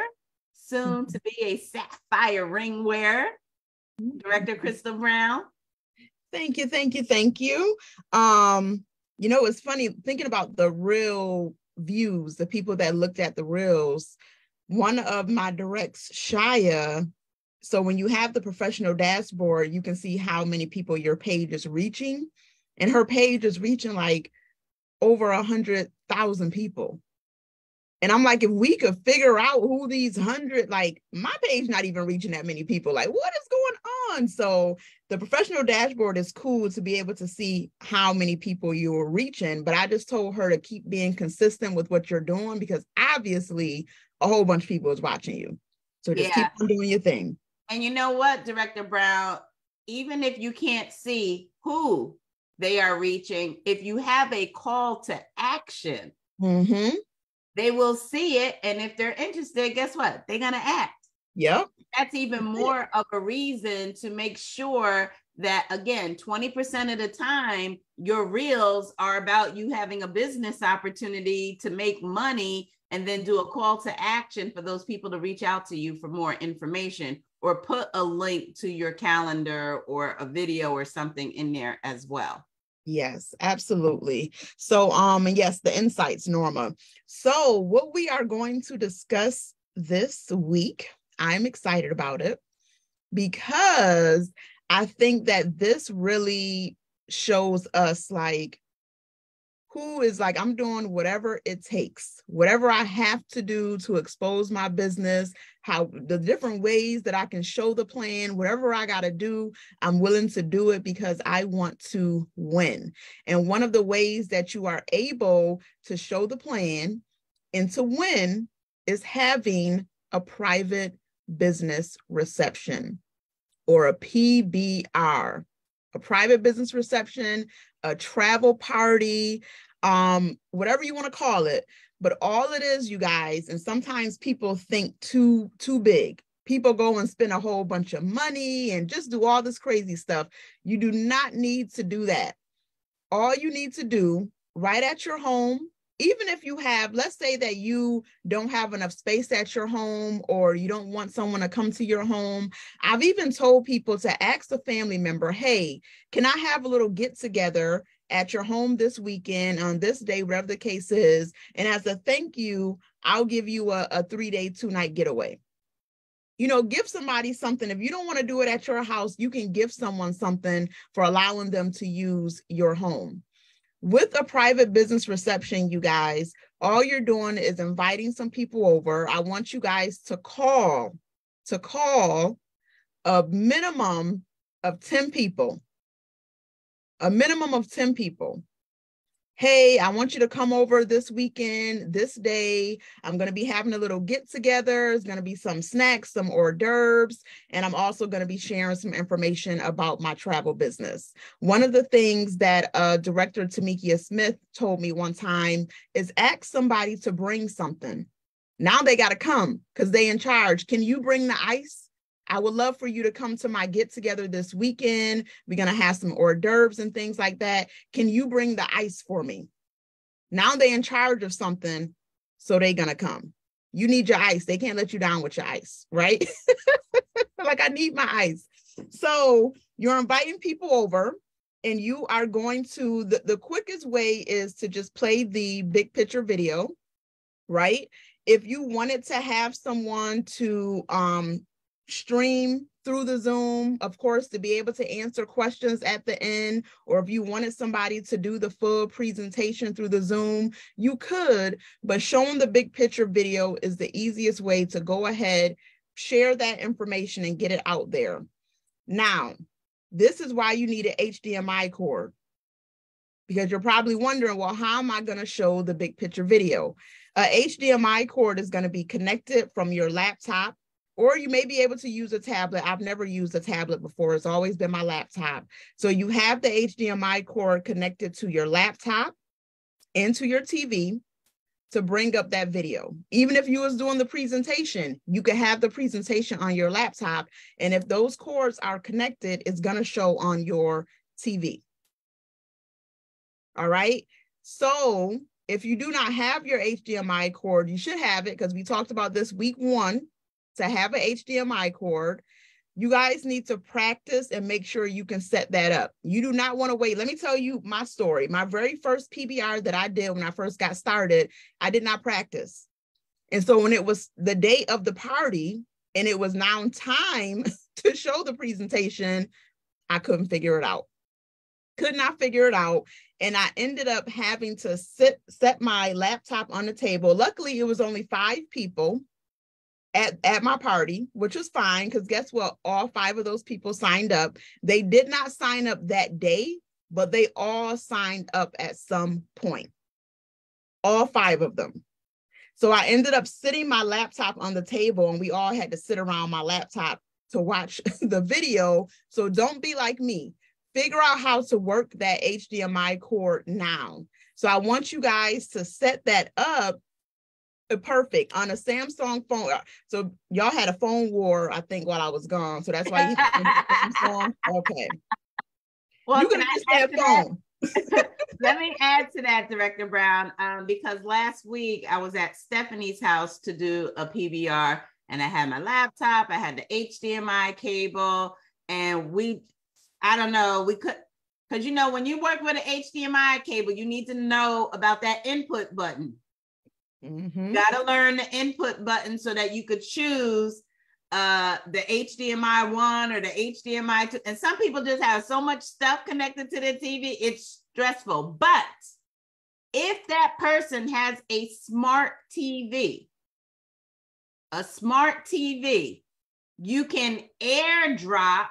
[SPEAKER 1] soon to be a sapphire ring wearer, Director Crystal Brown.
[SPEAKER 2] Thank you, thank you, thank you. Um, you know, it's funny thinking about the real views, the people that looked at the reels. One of my directs, Shia. So when you have the professional dashboard, you can see how many people your page is reaching, and her page is reaching like over a hundred thousand people. And I'm like, if we could figure out who these hundred, like my page not even reaching that many people, like what is going on? So the professional dashboard is cool to be able to see how many people you're reaching. But I just told her to keep being consistent with what you're doing because obviously a whole bunch of people is watching you. So just
[SPEAKER 1] Yeah.
[SPEAKER 2] keep on doing your thing.
[SPEAKER 1] And you know what, Director Brown, even if you can't see who they are reaching, if you have a call to action,
[SPEAKER 2] Mm-hmm.
[SPEAKER 1] they will see it. And if they're interested, guess what? They're going to act.
[SPEAKER 2] Yep.
[SPEAKER 1] That's even more of a reason to make sure that, again, 20% of the time, your reels are about you having a business opportunity to make money and then do a call to action for those people to reach out to you for more information or put a link to your calendar or a video or something in there as well.
[SPEAKER 2] Yes, absolutely. So, um, yes, the insights, Norma. So, what we are going to discuss this week. I'm excited about it because I think that this really shows us like who is like, I'm doing whatever it takes, whatever I have to do to expose my business, how the different ways that I can show the plan, whatever I got to do, I'm willing to do it because I want to win. And one of the ways that you are able to show the plan and to win is having a private business reception or a PBR, a private business reception, a travel party, um, whatever you want to call it. But all it is, you guys, and sometimes people think too too big. People go and spend a whole bunch of money and just do all this crazy stuff. You do not need to do that. All you need to do right at your home even if you have, let's say that you don't have enough space at your home or you don't want someone to come to your home, I've even told people to ask a family member, hey, can I have a little get together at your home this weekend on this day, whatever the case is? And as a thank you, I'll give you a, a three day, two night getaway. You know, give somebody something. If you don't want to do it at your house, you can give someone something for allowing them to use your home. With a private business reception, you guys, all you're doing is inviting some people over. I want you guys to call, to call a minimum of 10 people, a minimum of 10 people hey, I want you to come over this weekend, this day. I'm going to be having a little get together. It's going to be some snacks, some hors d'oeuvres, and I'm also going to be sharing some information about my travel business. One of the things that uh, Director Tamikia Smith told me one time is ask somebody to bring something. Now they got to come because they in charge. Can you bring the ice? I would love for you to come to my get together this weekend. We're going to have some hors d'oeuvres and things like that. Can you bring the ice for me? Now they are in charge of something, so they are going to come. You need your ice. They can't let you down with your ice, right? [laughs] like I need my ice. So you're inviting people over and you are going to the, the quickest way is to just play the big picture video, right? If you wanted to have someone to um stream through the Zoom, of course, to be able to answer questions at the end, or if you wanted somebody to do the full presentation through the Zoom, you could, but showing the big picture video is the easiest way to go ahead, share that information and get it out there. Now, this is why you need an HDMI cord because you're probably wondering, well, how am I going to show the big picture video? A HDMI cord is going to be connected from your laptop or you may be able to use a tablet. I've never used a tablet before. It's always been my laptop. So you have the HDMI cord connected to your laptop into your TV to bring up that video. Even if you was doing the presentation, you could have the presentation on your laptop. And if those cords are connected, it's going to show on your TV. All right. So if you do not have your HDMI cord, you should have it because we talked about this week one to have an HDMI cord. You guys need to practice and make sure you can set that up. You do not want to wait. Let me tell you my story. My very first PBR that I did when I first got started, I did not practice. And so when it was the day of the party and it was now time [laughs] to show the presentation, I couldn't figure it out. Could not figure it out. And I ended up having to sit set my laptop on the table. Luckily, it was only five people at, at my party, which was fine because guess what? All five of those people signed up. They did not sign up that day, but they all signed up at some point. All five of them. So I ended up sitting my laptop on the table and we all had to sit around my laptop to watch [laughs] the video. So don't be like me. Figure out how to work that HDMI cord now. So I want you guys to set that up perfect on a Samsung phone. Uh, so y'all had a phone war, I think, while I was gone. So that's why you Samsung. [laughs] Okay.
[SPEAKER 1] Well, you can use that phone. [laughs] Let me add to that, Director Brown, um, because last week I was at Stephanie's house to do a PBR, and I had my laptop, I had the HDMI cable, and we, I don't know, we could, because you know, when you work with an HDMI cable, you need to know about that input button
[SPEAKER 2] Mhm.
[SPEAKER 1] Gotta learn the input button so that you could choose uh the HDMI one or the HDMI two. And some people just have so much stuff connected to their TV, it's stressful. But if that person has a smart TV, a smart TV, you can airdrop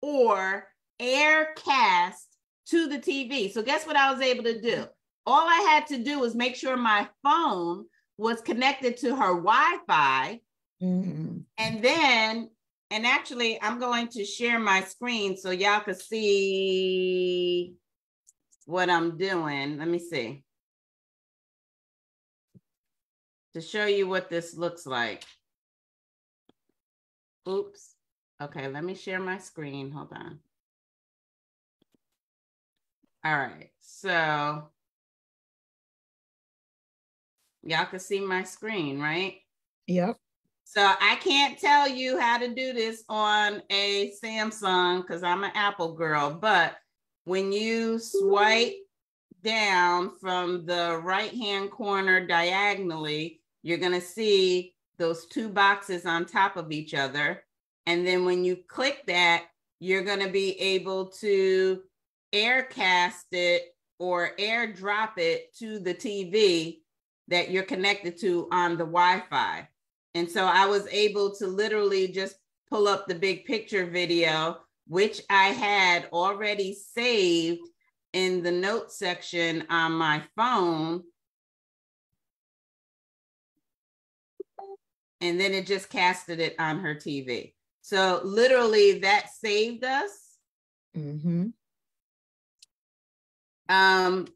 [SPEAKER 1] or aircast to the TV. So guess what I was able to do? All I had to do was make sure my phone was connected to her Wi-Fi.
[SPEAKER 2] Mhm.
[SPEAKER 1] And then, and actually, I'm going to share my screen so y'all can see what I'm doing. Let me see. To show you what this looks like. Oops. Okay, let me share my screen. Hold on. All right, so y'all can see my screen, right?
[SPEAKER 2] Yep.
[SPEAKER 1] So I can't tell you how to do this on a Samsung because I'm an Apple girl, but when you swipe down from the right-hand corner diagonally, you're gonna see those two boxes on top of each other. And then when you click that, you're gonna be able to aircast it or airdrop it to the TV that you're connected to on the Wi-Fi. And so I was able to literally just pull up the big picture video, which I had already saved in the notes section on my phone. And then it just casted it on her TV. So literally that saved us.
[SPEAKER 2] Mm-hmm.
[SPEAKER 1] Um,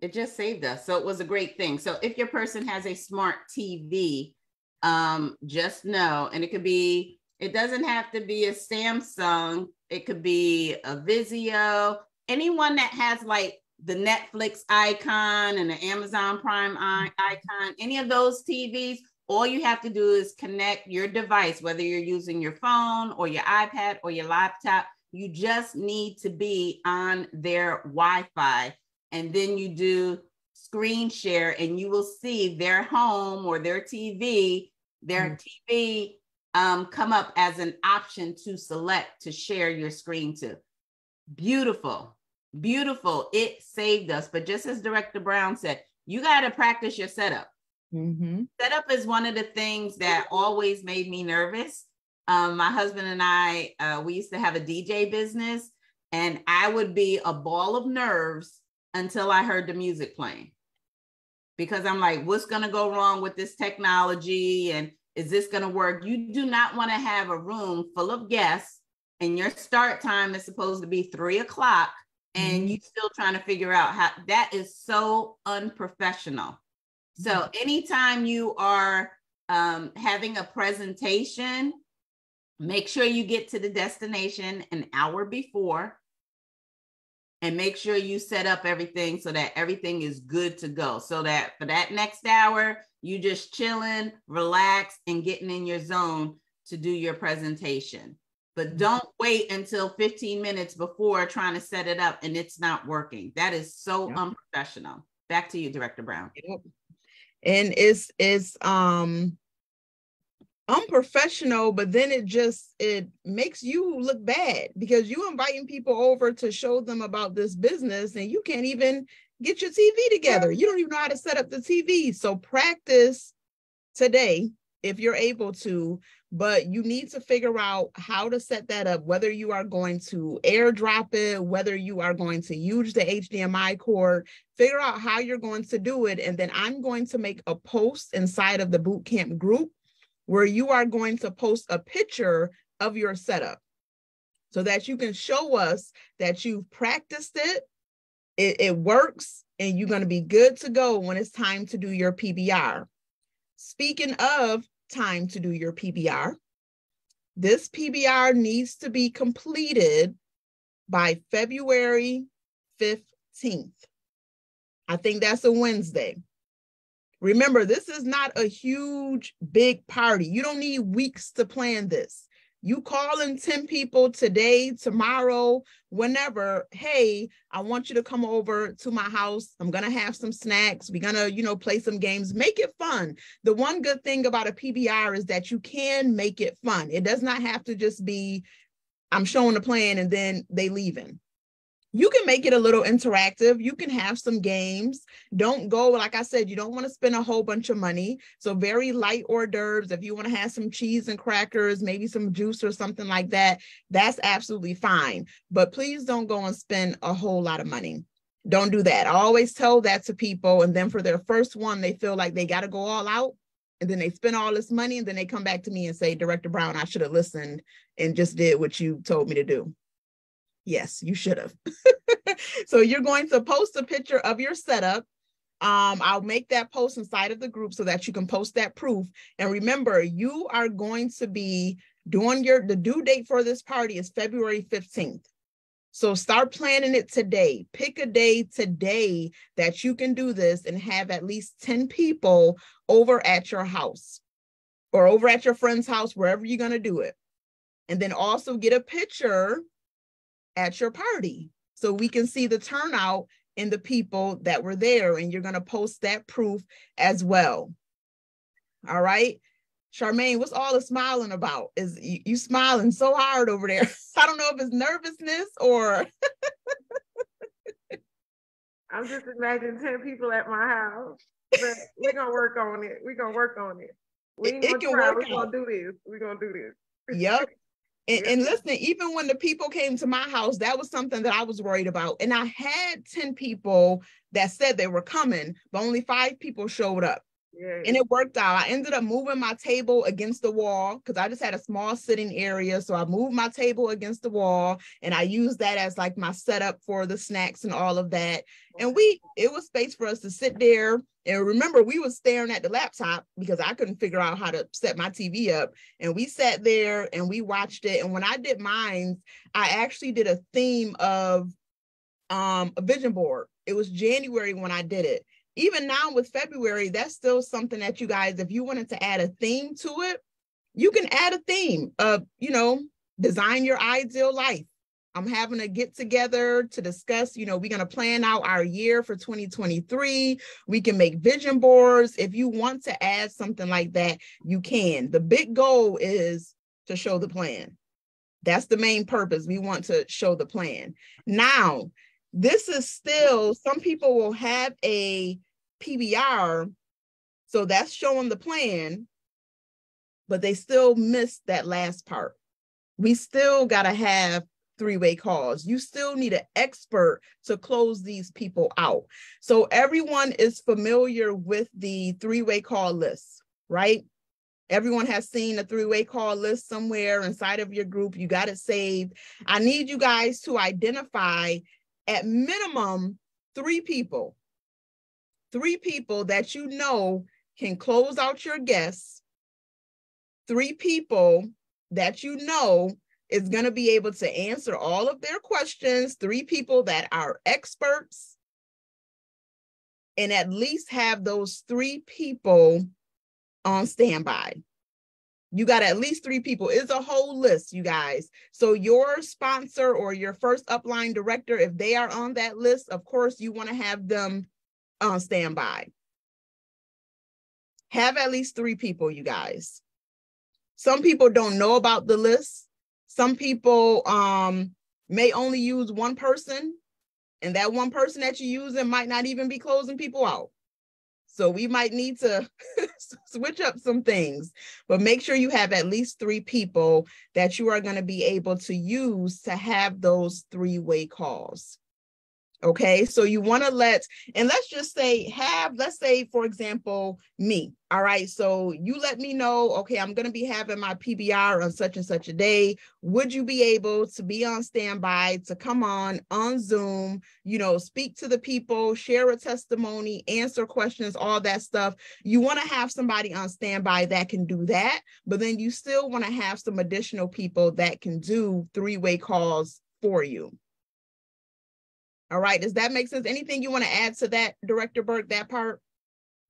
[SPEAKER 1] it just saved us. So it was a great thing. So if your person has a smart TV, um, just know, and it could be, it doesn't have to be a Samsung, it could be a Vizio, anyone that has like the Netflix icon and the Amazon Prime i- icon, any of those TVs, all you have to do is connect your device, whether you're using your phone or your iPad or your laptop. You just need to be on their Wi Fi. And then you do screen share, and you will see their home or their TV, their TV um, come up as an option to select to share your screen to. Beautiful, beautiful. It saved us. But just as Director Brown said, you got to practice your setup.
[SPEAKER 2] Mm-hmm.
[SPEAKER 1] Setup is one of the things that always made me nervous. Um, my husband and I, uh, we used to have a DJ business, and I would be a ball of nerves until I heard the music playing. Because I'm like, what's going to go wrong with this technology? And is this going to work? You do not want to have a room full of guests, and your start time is supposed to be three o'clock, and you still trying to figure out how that is so unprofessional. So anytime you are um, having a presentation, make sure you get to the destination an hour before and make sure you set up everything so that everything is good to go. So that for that next hour, you just chilling, relax, and getting in your zone to do your presentation. But don't wait until 15 minutes before trying to set it up and it's not working. That is so unprofessional. Back to you, Director Brown.
[SPEAKER 2] Yep. and it's it's um unprofessional but then it just it makes you look bad because you inviting people over to show them about this business and you can't even get your tv together. You don't even know how to set up the tv so practice today if you're able to but you need to figure out how to set that up whether you are going to airdrop it whether you are going to use the hdmi cord. Figure out how you're going to do it. And then i'm going to make a post inside of the boot camp group where you are going to post a picture of your setup so that you can show us that you've practiced it it, it works and you're going to be good to go when it's time to do your pbr speaking of time to do your PBR. This PBR needs to be completed by February 15th. I think that's a Wednesday. Remember, this is not a huge, big party. You don't need weeks to plan this. You call in 10 people today, tomorrow, whenever, hey, I want you to come over to my house. I'm going to have some snacks. We're going to, you know, play some games. Make it fun. The one good thing about a PBR is that you can make it fun. It does not have to just be, I'm showing the plan and then they leaving you can make it a little interactive. You can have some games. Don't go, like I said, you don't want to spend a whole bunch of money. So, very light hors d'oeuvres. If you want to have some cheese and crackers, maybe some juice or something like that, that's absolutely fine. But please don't go and spend a whole lot of money. Don't do that. I always tell that to people. And then for their first one, they feel like they got to go all out. And then they spend all this money. And then they come back to me and say, Director Brown, I should have listened and just did what you told me to do. Yes, you should have. [laughs] so you're going to post a picture of your setup. Um, I'll make that post inside of the group so that you can post that proof. And remember, you are going to be doing your the due date for this party is February 15th. So start planning it today. Pick a day today that you can do this and have at least 10 people over at your house or over at your friend's house, wherever you're going to do it. And then also get a picture at your party. So we can see the turnout in the people that were there and you're going to post that proof as well. All right? Charmaine what's all the smiling about? Is you, you smiling so hard over there. [laughs] I don't know if it's nervousness or [laughs]
[SPEAKER 8] i'm just imagining 10 people at my house but we're gonna work on it. We're gonna work on it. We gonna try. we're gonna do this. We're gonna do this.
[SPEAKER 2] Yep and, and listen, even when the people came to my house, that was something that I was worried about. And I had 10 people that said they were coming, but only five people showed up. And it worked out. I ended up moving my table against the wall because I just had a small sitting area. So I moved my table against the wall and I used that as like my setup for the snacks and all of that. And we, it was space for us to sit there. And remember, we was staring at the laptop because I couldn't figure out how to set my TV up. And we sat there and we watched it. And when I did mine, I actually did a theme of um, a vision board. It was January when I did it even now with February, that's still something that you guys, if you wanted to add a theme to it, you can add a theme of, you know, design your ideal life. I'm having a get together to discuss, you know, we're going to plan out our year for 2023. We can make vision boards. If you want to add something like that, you can. The big goal is to show the plan. That's the main purpose. We want to show the plan. Now, this is still, some people will have a PBR. So that's showing the plan, but they still missed that last part. We still got to have three-way calls. You still need an expert to close these people out. So everyone is familiar with the three-way call list, right? Everyone has seen a three-way call list somewhere inside of your group. You got it saved. I need you guys to identify at minimum three people three people that you know can close out your guests, three people that you know is going to be able to answer all of their questions, three people that are experts, and at least have those three people on standby. You got at least three people. It's a whole list, you guys. So your sponsor or your first upline director, if they are on that list, of course, you want to have them on standby. Have at least three people, you guys. Some people don't know about the list. Some people um, may only use one person, and that one person that you're using might not even be closing people out. So we might need to [laughs] switch up some things, but make sure you have at least three people that you are going to be able to use to have those three way calls. Okay, so you want to let, and let's just say, have, let's say, for example, me. All right, so you let me know, okay, I'm going to be having my PBR on such and such a day. Would you be able to be on standby to come on on Zoom, you know, speak to the people, share a testimony, answer questions, all that stuff? You want to have somebody on standby that can do that, but then you still want to have some additional people that can do three way calls for you. All right. Does that make sense? Anything you want to add to that, Director Burke, that part?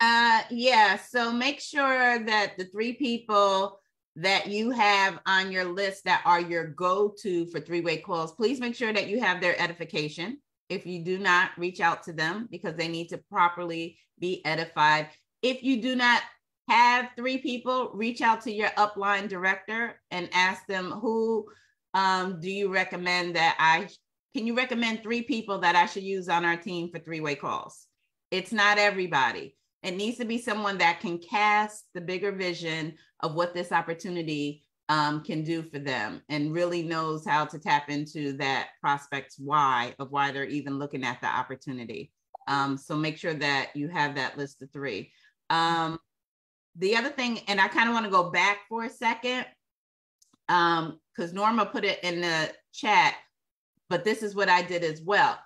[SPEAKER 1] Uh, yeah. So make sure that the three people that you have on your list that are your go-to for three-way calls, please make sure that you have their edification. If you do not, reach out to them because they need to properly be edified. If you do not have three people, reach out to your upline director and ask them who um, do you recommend that I can you recommend three people that I should use on our team for three-way calls? It's not everybody. It needs to be someone that can cast the bigger vision of what this opportunity um, can do for them and really knows how to tap into that prospect's why of why they're even looking at the opportunity. Um, so make sure that you have that list of three. Um, the other thing, and I kind of want to go back for a second, because um, Norma put it in the chat, but this is what I did as well.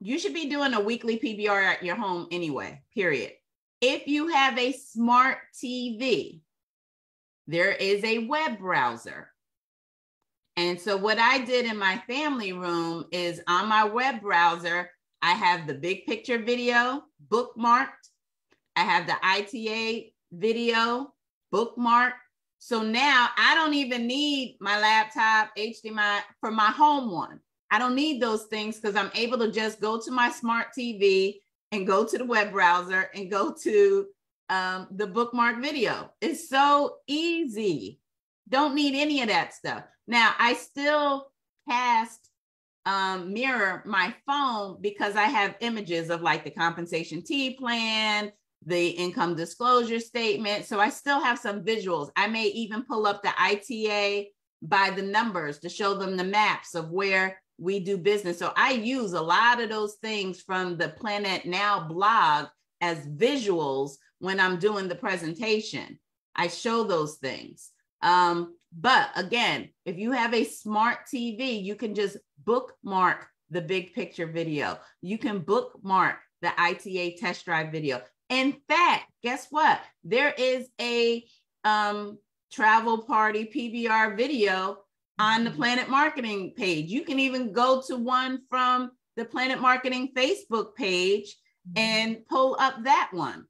[SPEAKER 1] You should be doing a weekly PBR at your home anyway, period. If you have a smart TV, there is a web browser. And so, what I did in my family room is on my web browser, I have the big picture video bookmarked. I have the ITA video bookmarked. So now I don't even need my laptop, HDMI for my home one. I don't need those things because I'm able to just go to my smart TV and go to the web browser and go to um, the bookmark video. It's so easy. Don't need any of that stuff. Now, I still cast um, mirror my phone because I have images of like the compensation T plan, the income disclosure statement. So I still have some visuals. I may even pull up the ITA by the numbers to show them the maps of where we do business. So I use a lot of those things from the PlanNet Now blog as visuals when I'm doing the presentation. I show those things. Um, but again, if you have a smart TV, you can just bookmark the big picture video. You can bookmark the ITA test drive video. In fact, guess what? There is a um, travel party PBR video on the mm-hmm. PlanNet Marketing page. You can even go to one from the PlanNet Marketing Facebook page mm-hmm. and pull up that one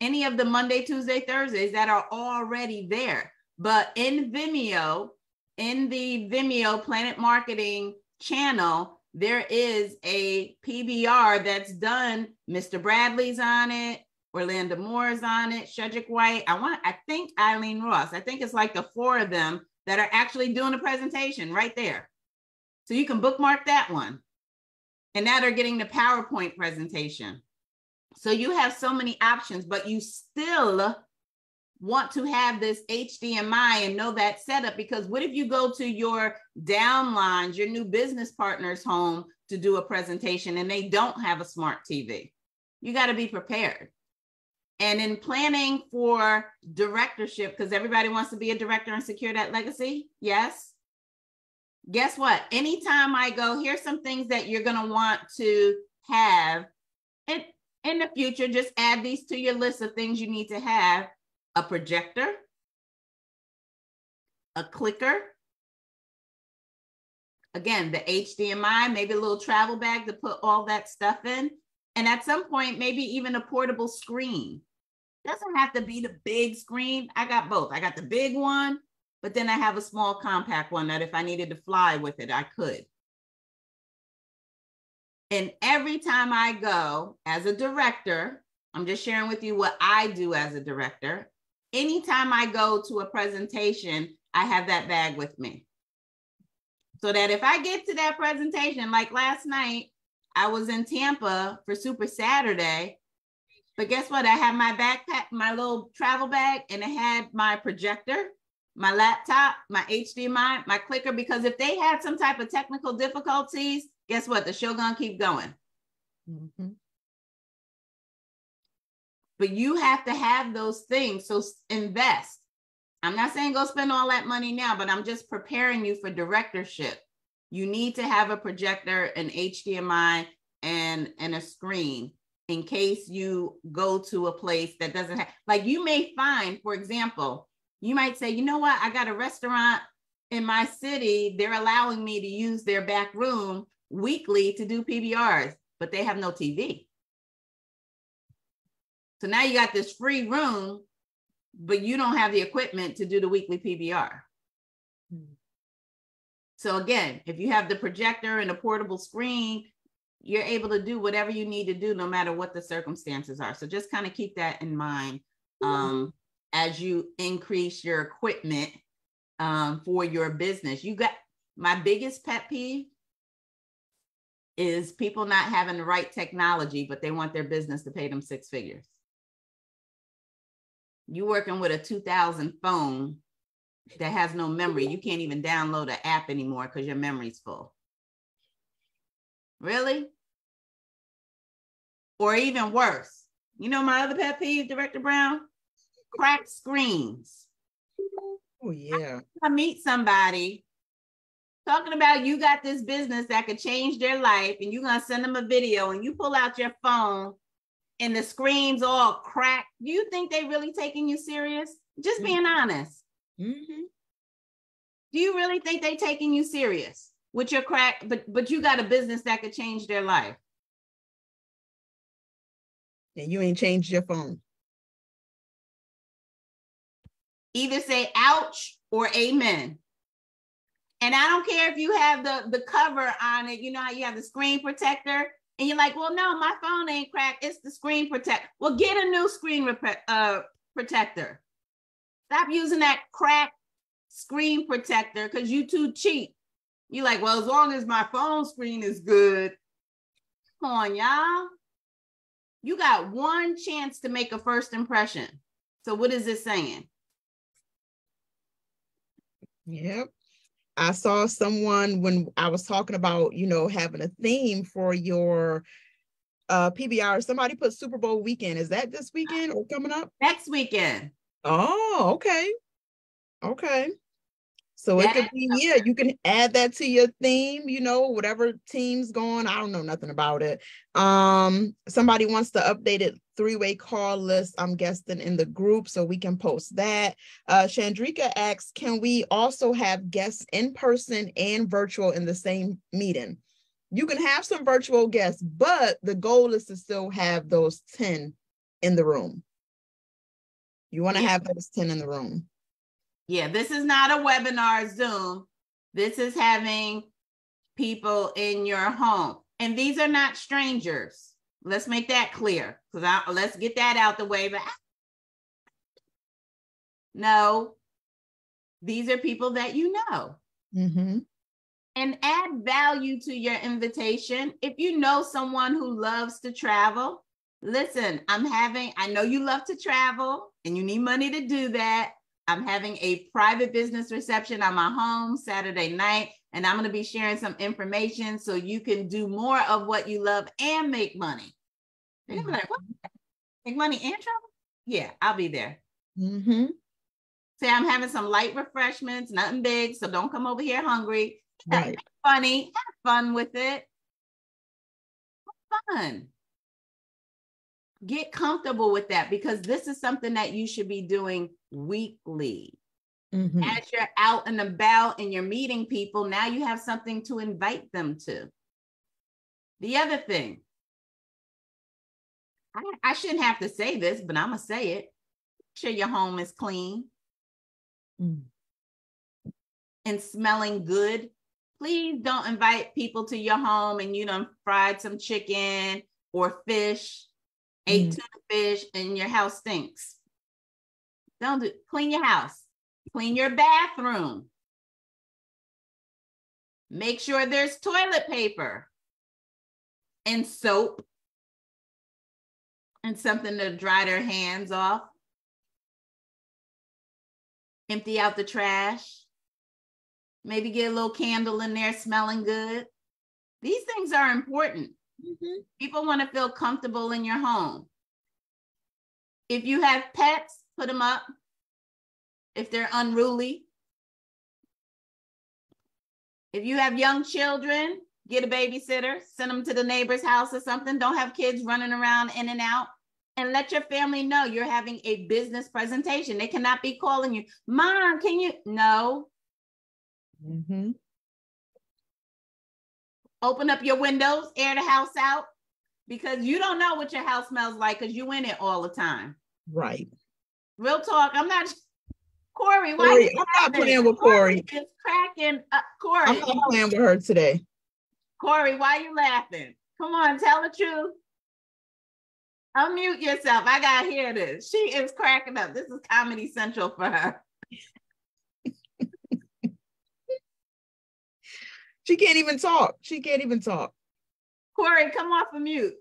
[SPEAKER 1] any of the Monday, Tuesday, Thursdays that are already there. But in Vimeo, in the Vimeo PlanNet Marketing channel, there is a PBR that's done. Mr. Bradley's on it, Orlando Moore's on it, Shedrick White. I want, I think Eileen Ross. I think it's like the four of them that are actually doing a presentation right there. So you can bookmark that one. And now they're getting the PowerPoint presentation. So you have so many options, but you still want to have this HDMI and know that setup because what if you go to your downlines, your new business partner's home to do a presentation and they don't have a smart TV? You got to be prepared. And in planning for directorship, because everybody wants to be a director and secure that legacy, yes. Guess what? Anytime I go, here's some things that you're going to want to have. It in the future, just add these to your list of things you need to have a projector, a clicker, again, the HDMI, maybe a little travel bag to put all that stuff in. And at some point, maybe even a portable screen. Doesn't have to be the big screen. I got both. I got the big one, but then I have a small compact one that if I needed to fly with it, I could. And every time I go as a director, I'm just sharing with you what I do as a director. Anytime I go to a presentation, I have that bag with me. So that if I get to that presentation, like last night, I was in Tampa for Super Saturday. But guess what? I had my backpack, my little travel bag, and it had my projector, my laptop, my HDMI, my clicker. Because if they had some type of technical difficulties, guess what? The show gonna keep going. Mm-hmm. But you have to have those things. So invest. I'm not saying go spend all that money now, but I'm just preparing you for directorship. You need to have a projector, an HDMI, and, and a screen in case you go to a place that doesn't have, like you may find, for example, you might say, you know what, I got a restaurant in my city. They're allowing me to use their back room weekly to do PBRs, but they have no TV. So now you got this free room but you don't have the equipment to do the weekly PBR. Hmm. So again, if you have the projector and a portable screen, you're able to do whatever you need to do no matter what the circumstances are. So just kind of keep that in mind um, as you increase your equipment um, for your business. You got my biggest pet peeve is people not having the right technology, but they want their business to pay them six figures. You working with a 2000 phone that has no memory. You can't even download an app anymore because your memory's full. Really? Or even worse. You know my other pet peeve, Director Brown? Cracked screens.
[SPEAKER 2] Oh yeah.
[SPEAKER 1] I meet somebody talking about you got this business that could change their life and you're gonna send them a video and you pull out your phone and the screen's all cracked. Do you think they really taking you serious? Just being honest.
[SPEAKER 2] Mm-hmm.
[SPEAKER 1] Do you really think they taking you serious with your crack? But but you got a business that could change their life.
[SPEAKER 2] And you ain't changed your phone.
[SPEAKER 1] Either say ouch or amen. And I don't care if you have the, the cover on it, you know how you have the screen protector, and you're like, well, no, my phone ain't cracked. It's the screen protect. Well, get a new screen rep- uh, protector. Stop using that crack screen protector because you too cheap. You're like, well, as long as my phone screen is good. Come on, y'all. You got one chance to make a first impression. So what is it saying?
[SPEAKER 2] Yep. I saw someone when I was talking about, you know, having a theme for your uh PBR. Somebody put Super Bowl weekend. Is that this weekend or coming up?
[SPEAKER 1] Next weekend.
[SPEAKER 2] Oh, okay. Okay. So it could be, yeah, you can add that to your theme, you know, whatever team's going. I don't know nothing about it. Um, somebody wants to update the updated three-way call list, I'm guessing in the group, so we can post that. Uh Chandrika asks, can we also have guests in person and virtual in the same meeting? You can have some virtual guests, but the goal is to still have those 10 in the room. You want to
[SPEAKER 1] Yeah.
[SPEAKER 2] have those 10 in the room.
[SPEAKER 1] Yeah, this is not a webinar Zoom. This is having people in your home. And these are not strangers. Let's make that clear because let's get that out the way. But no, these are people that you know.
[SPEAKER 2] Mm-hmm.
[SPEAKER 1] and add value to your invitation. If you know someone who loves to travel, listen, I'm having, I know you love to travel and you need money to do that. I'm having a private business reception on my home Saturday night, and I'm going to be sharing some information so you can do more of what you love and make money. Be like, what? Make money and travel? Yeah, I'll be there.
[SPEAKER 2] Mm-hmm.
[SPEAKER 1] Say I'm having some light refreshments, nothing big, so don't come over here hungry.
[SPEAKER 2] Right.
[SPEAKER 1] Funny, have fun with it. Have fun. Get comfortable with that because this is something that you should be doing weekly.
[SPEAKER 2] Mhm.
[SPEAKER 1] As you're out and about and you're meeting people, now you have something to invite them to. The other thing, I, I shouldn't have to say this, but I'm going to say it. Make sure your home is clean
[SPEAKER 2] Mm.
[SPEAKER 1] and smelling good. Please don't invite people to your home and you done fried some chicken or fish, ate
[SPEAKER 2] Mm.
[SPEAKER 1] tuna fish, and your house stinks. Don't do clean your house, clean your bathroom. Make sure there's toilet paper and soap and something to dry their hands off. Empty out the trash. Maybe get a little candle in there smelling good. These things are important.
[SPEAKER 2] Mm-hmm.
[SPEAKER 1] People want to feel comfortable in your home. If you have pets, put them up. If they're unruly. If you have young children, get a babysitter, send them to the neighbor's house or something. Don't have kids running around in and out. And let your family know you're having a business presentation. They cannot be calling you, Mom, can you? No.
[SPEAKER 2] Mm-hmm.
[SPEAKER 1] Open up your windows, air the house out because you don't know what your house smells like because you in it all the time.
[SPEAKER 2] Right.
[SPEAKER 1] Real talk. I'm not. Corey, why
[SPEAKER 2] Corey,
[SPEAKER 1] you
[SPEAKER 2] I'm not playing with Corey.
[SPEAKER 1] is cracking up. Corey,
[SPEAKER 2] I'm not playing with her today.
[SPEAKER 1] Corey, why are you laughing? Come on, tell the truth. Unmute yourself. I gotta hear this. She is cracking up. This is Comedy Central for her.
[SPEAKER 2] She can't even talk. She can't even talk.
[SPEAKER 1] Corey, come off of mute.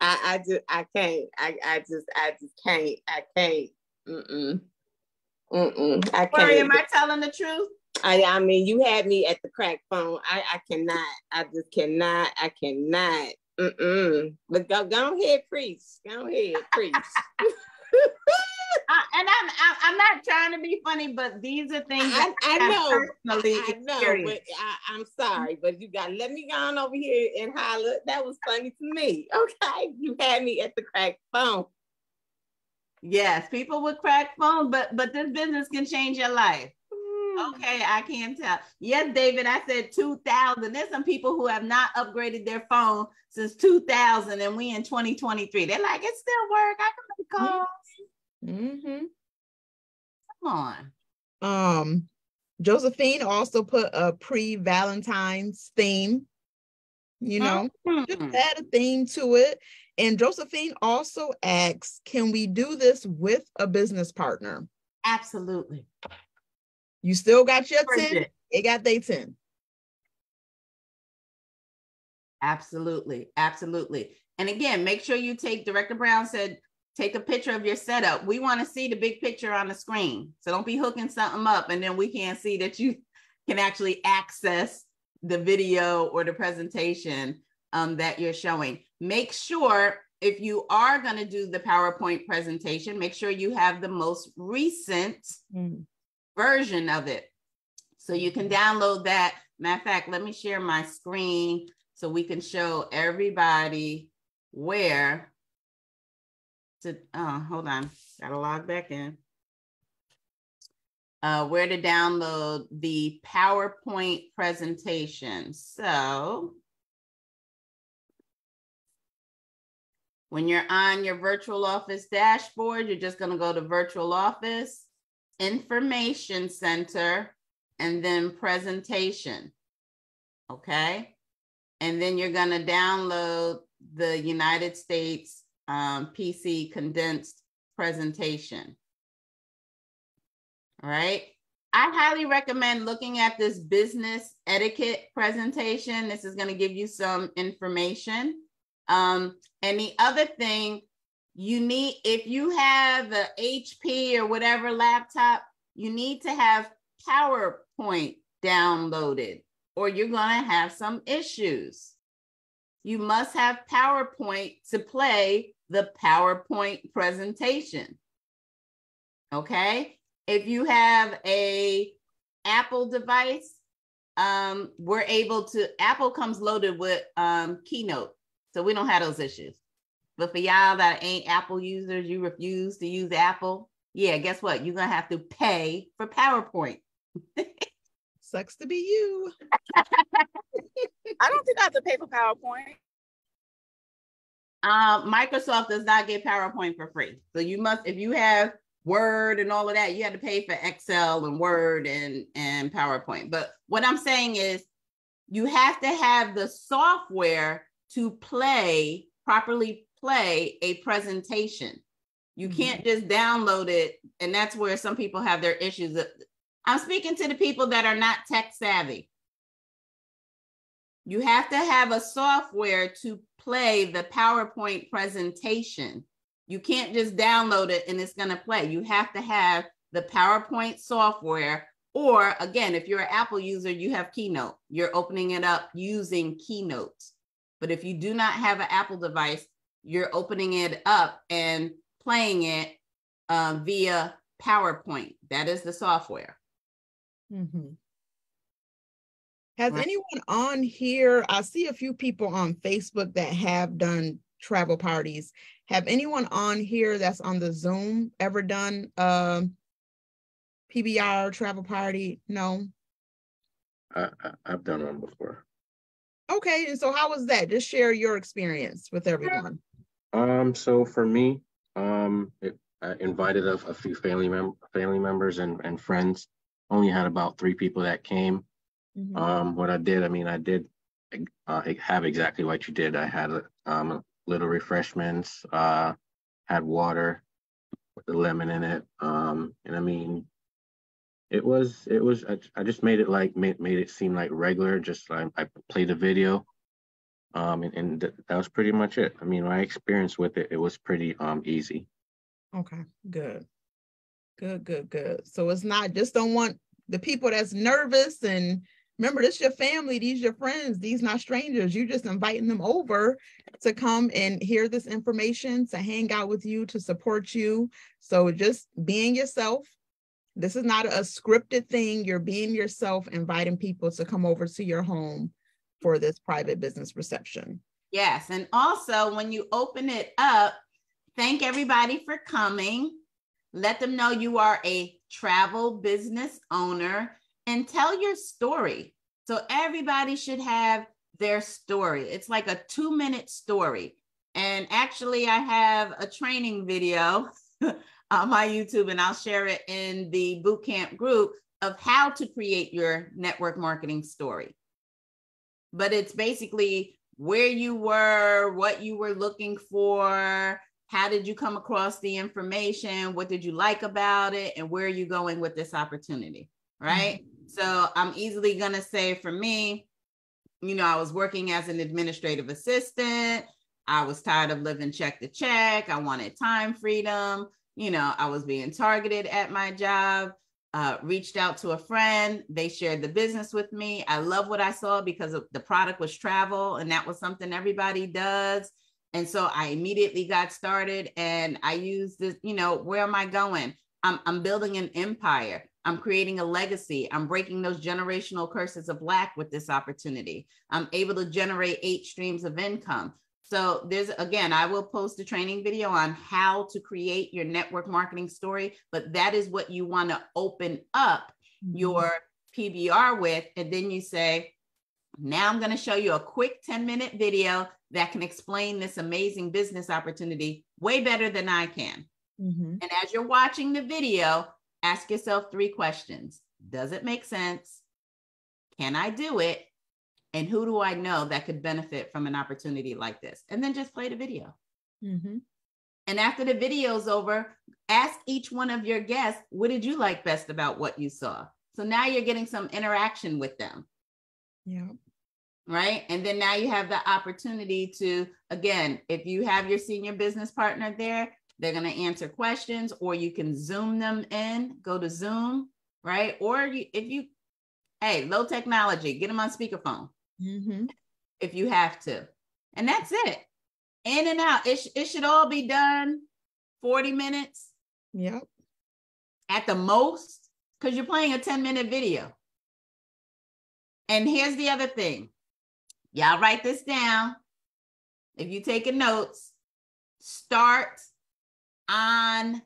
[SPEAKER 3] I, I just I can't. I, I just I just can't. I can't. Mm-mm. Mm-mm. I can't.
[SPEAKER 1] Corey, am I telling the truth?
[SPEAKER 3] I, I mean, you had me at the crack phone. I, I cannot. I just cannot. I cannot. Mm-mm. But go, go ahead, preach. Go ahead, preach. [laughs]
[SPEAKER 1] I, and I'm, I'm I'm not trying to be funny, but these are things
[SPEAKER 3] I, I
[SPEAKER 1] have
[SPEAKER 3] know.
[SPEAKER 1] personally
[SPEAKER 3] I know, but. I, I'm sorry, but you got let me go on over here and holler. That was funny to me. Okay, you had me at the crack phone.
[SPEAKER 1] Yes, people with crack phone, but but this business can change your life.
[SPEAKER 3] Mm.
[SPEAKER 1] Okay, I can't tell. Yes, David, I said 2000. There's some people who have not upgraded their phone since 2000 and we in 2023. They're like, it still work. I can make calls.
[SPEAKER 2] Mm-hmm.
[SPEAKER 1] Come on.
[SPEAKER 2] Um, Josephine also put a pre-Valentine's theme. You know, just
[SPEAKER 1] Mhm.
[SPEAKER 2] add a theme to it. And Josephine also asks, can we do this with a business partner?
[SPEAKER 1] Absolutely.
[SPEAKER 2] You still got your 10,
[SPEAKER 1] Bridget.
[SPEAKER 2] they got their 10.
[SPEAKER 1] Absolutely. Absolutely. And again, make sure you take Director Brown said, take a picture of your setup. We want to see the big picture on the screen. So don't be hooking something up and then we can't see that you can actually access the video or the presentation um, that you're showing. Make sure if you are going to do the PowerPoint presentation, make sure you have the most recent version of it. So you can download that. Matter of fact, let me share my screen so we can show everybody where to, oh, hold on, gotta log back in. Uh, where to download the PowerPoint presentation. So when you're on your virtual office dashboard, you're just gonna go to virtual office, information center, and then presentation. Okay. And then you're going to download the United States um, PC condensed presentation. All right. I highly recommend looking at this business etiquette presentation. This is going to give you some information. Um, and the other thing, you need, if you have a HP or whatever laptop, you need to have PowerPoint downloaded or you're going to have some issues. You must have PowerPoint to play the PowerPoint presentation. Okay? If you have a Apple device, um, we're able to, Apple comes loaded with um, Keynote. So we don't have those issues. But for y'all that ain't Apple users, you refuse to use Apple, yeah, guess what? You're going to have to pay for PowerPoint. [laughs]
[SPEAKER 2] Sucks to be you. [laughs]
[SPEAKER 10] I don't think I have to pay for PowerPoint.
[SPEAKER 1] Um, Microsoft does not get PowerPoint for free. So you must, if you have Word and all of that, you have to pay for Excel and Word and, and PowerPoint. But what I'm saying is you have to have the software to play, properly play a presentation. You can't just download it. And that's where some people have their issues. I'm speaking to the people that are not tech savvy. You have to have a software to play the PowerPoint presentation. You can't just download it and it's going to play. You have to have the PowerPoint software. Or again, if you're an Apple user, you have Keynote. You're opening it up using Keynote. But if you do not have an Apple device, you're opening it up and playing it uh, via PowerPoint. That is the software.
[SPEAKER 2] Mhm. Has
[SPEAKER 1] Right.
[SPEAKER 2] anyone on here? I see a few people on Facebook that have done travel parties. Have anyone on here that's on the Zoom ever done um PBR travel party? No.
[SPEAKER 7] I, I, I've done one before.
[SPEAKER 2] Okay, and so how was that? Just share your experience with everyone.
[SPEAKER 7] Um, so for me, um, it, I invited a, a few family mem- family members and, and friends. Only had about three people that came.
[SPEAKER 2] Mhm.
[SPEAKER 7] Um, what I did, I mean, I did uh, have exactly what you did. I had um, little refreshments, uh, had water with the lemon in it, um, and I mean, it was it was I, I just made it like made, made it seem like regular. Just like I played a video, um, and, and th- that was pretty much it. I mean, my experience with it, it was pretty um easy.
[SPEAKER 2] Okay, good. Good, good, good. So it's not just don't want the people that's nervous and remember this is your family, these your friends, these not strangers. You're just inviting them over to come and hear this information, to hang out with you, to support you. So just being yourself. This is not a scripted thing. You're being yourself, inviting people to come over to your home for this private business reception.
[SPEAKER 1] Yes. And also, when you open it up, thank everybody for coming. Let them know you are a travel business owner and tell your story. So, everybody should have their story. It's like a two minute story. And actually, I have a training video [laughs] on my YouTube, and I'll share it in the bootcamp group of how to create your network marketing story but it's basically where you were, what you were looking for, how did you come across the information, what did you like about it, and where are you going with this opportunity, right? Mm-hmm. So I'm easily going to say for me, you know, I was working as an administrative assistant. I was tired of living check to check. I wanted time freedom. You know, I was being targeted at my job uh, reached out to a friend. They shared the business with me. I love what I saw because the product was travel, and that was something everybody does. And so I immediately got started and I used this, you know, where am I going? I'm, I'm building an empire. I'm creating a legacy. I'm breaking those generational curses of lack with this opportunity. I'm able to generate eight streams of income. So there's again, I will post a training video on how to create your network marketing story, but that is what you want to open up mm-hmm. your PBR with. And then you say, now I'm going to show you a quick 10 minute video that can explain this amazing business opportunity way better than I can. Mm-hmm. And as you're watching the video, ask yourself three questions Does it make sense? Can I do it? and who do I know that could benefit from an opportunity like this? And then just play the video. Mm-hmm. And after the video's over, ask each one of your guests, what did you like best about what you saw? So now you're getting some interaction with them.
[SPEAKER 2] Yeah.
[SPEAKER 1] Right. And then now you have the opportunity to, again, if you have your senior business partner there, they're going to answer questions, or you can Zoom them in, go to Zoom, right? Or you, if you, hey, low technology, get them on speakerphone mm-hmm. if you have to. And that's it. In and out. It, sh- it should all be done 40 minutes.
[SPEAKER 2] Yep.
[SPEAKER 1] At the most, because you're playing a 10 minute video. And here's the other thing y'all write this down. If you're taking notes, start on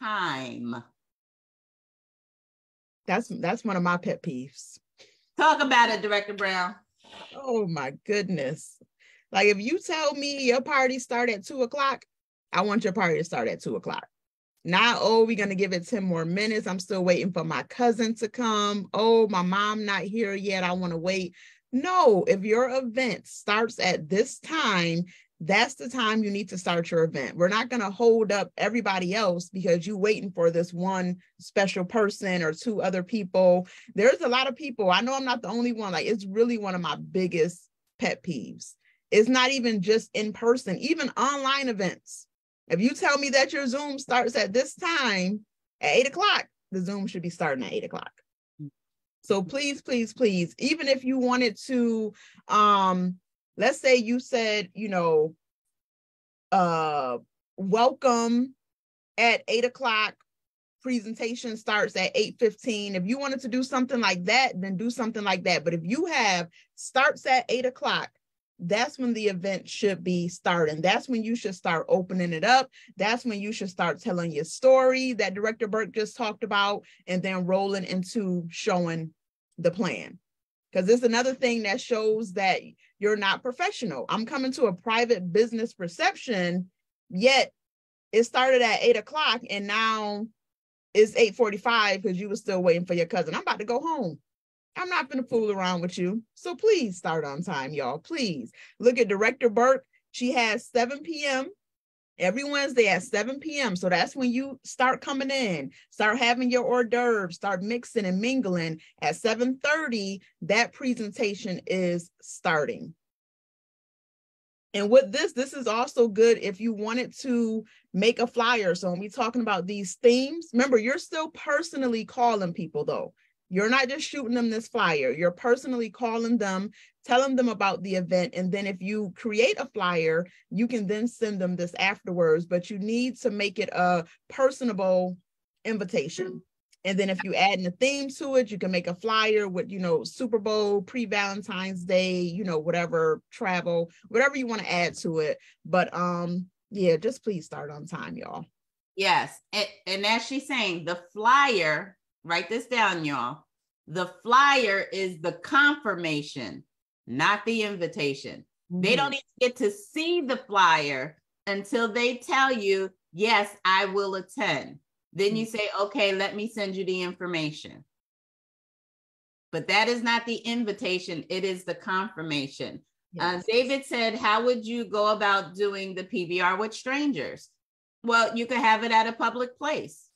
[SPEAKER 1] time.
[SPEAKER 2] That's that's one of my pet peeves.
[SPEAKER 1] Talk about it, Director Brown.
[SPEAKER 2] Oh my goodness. Like if you tell me your party start at two o'clock, I want your party to start at two o'clock. Not, oh, we're gonna give it 10 more minutes. I'm still waiting for my cousin to come. Oh, my mom not here yet. I want to wait. No, if your event starts at this time, that's the time you need to start your event. We're not going to hold up everybody else because you're waiting for this one special person or two other people. There's a lot of people. I know I'm not the only one. Like it's really one of my biggest pet peeves. It's not even just in person, even online events. If you tell me that your Zoom starts at this time at eight o'clock, the Zoom should be starting at eight o'clock. So please, please, please, even if you wanted to um let's say you said, you know, uh, welcome at eight o'clock, presentation starts at 8.15. If you wanted to do something like that, then do something like that. But if you have starts at eight o'clock, that's when the event should be starting. That's when you should start opening it up. That's when you should start telling your story that Director Burke just talked about, and then rolling into showing the plan. Because it's another thing that shows that you're not professional. I'm coming to a private business reception, yet it started at eight o'clock and now it's 8:45 because you were still waiting for your cousin. I'm about to go home. I'm not gonna fool around with you. So please start on time, y'all. Please look at Director Burke. She has 7 p.m. every Wednesday at 7 p.m. So that's when you start coming in, start having your hors d'oeuvres, start mixing and mingling. At 7:30, that presentation is starting. And with this, this is also good if you wanted to make a flyer. So when we're talking about these themes, remember, you're still personally calling people though. You're not just shooting them this flyer. You're personally calling them, telling them about the event. And then if you create a flyer, you can then send them this afterwards, but you need to make it a personable invitation. And then if you add in a theme to it, you can make a flyer with, you know, Super Bowl, pre-Valentine's Day, you know, whatever travel, whatever you want to add to it. But um, yeah, just please start on time, y'all.
[SPEAKER 1] Yes. And, and as she's saying, the flyer, write this down, y'all. The flyer is the confirmation, not the invitation. Mm-hmm. They don't even get to see the flyer until they tell you, yes, I will attend. Then you say, okay, let me send you the information. But that is not the invitation, it is the confirmation. Uh, yes. Uh, David said, How would you go about doing the PBR with strangers? Well, you could have it at a public place.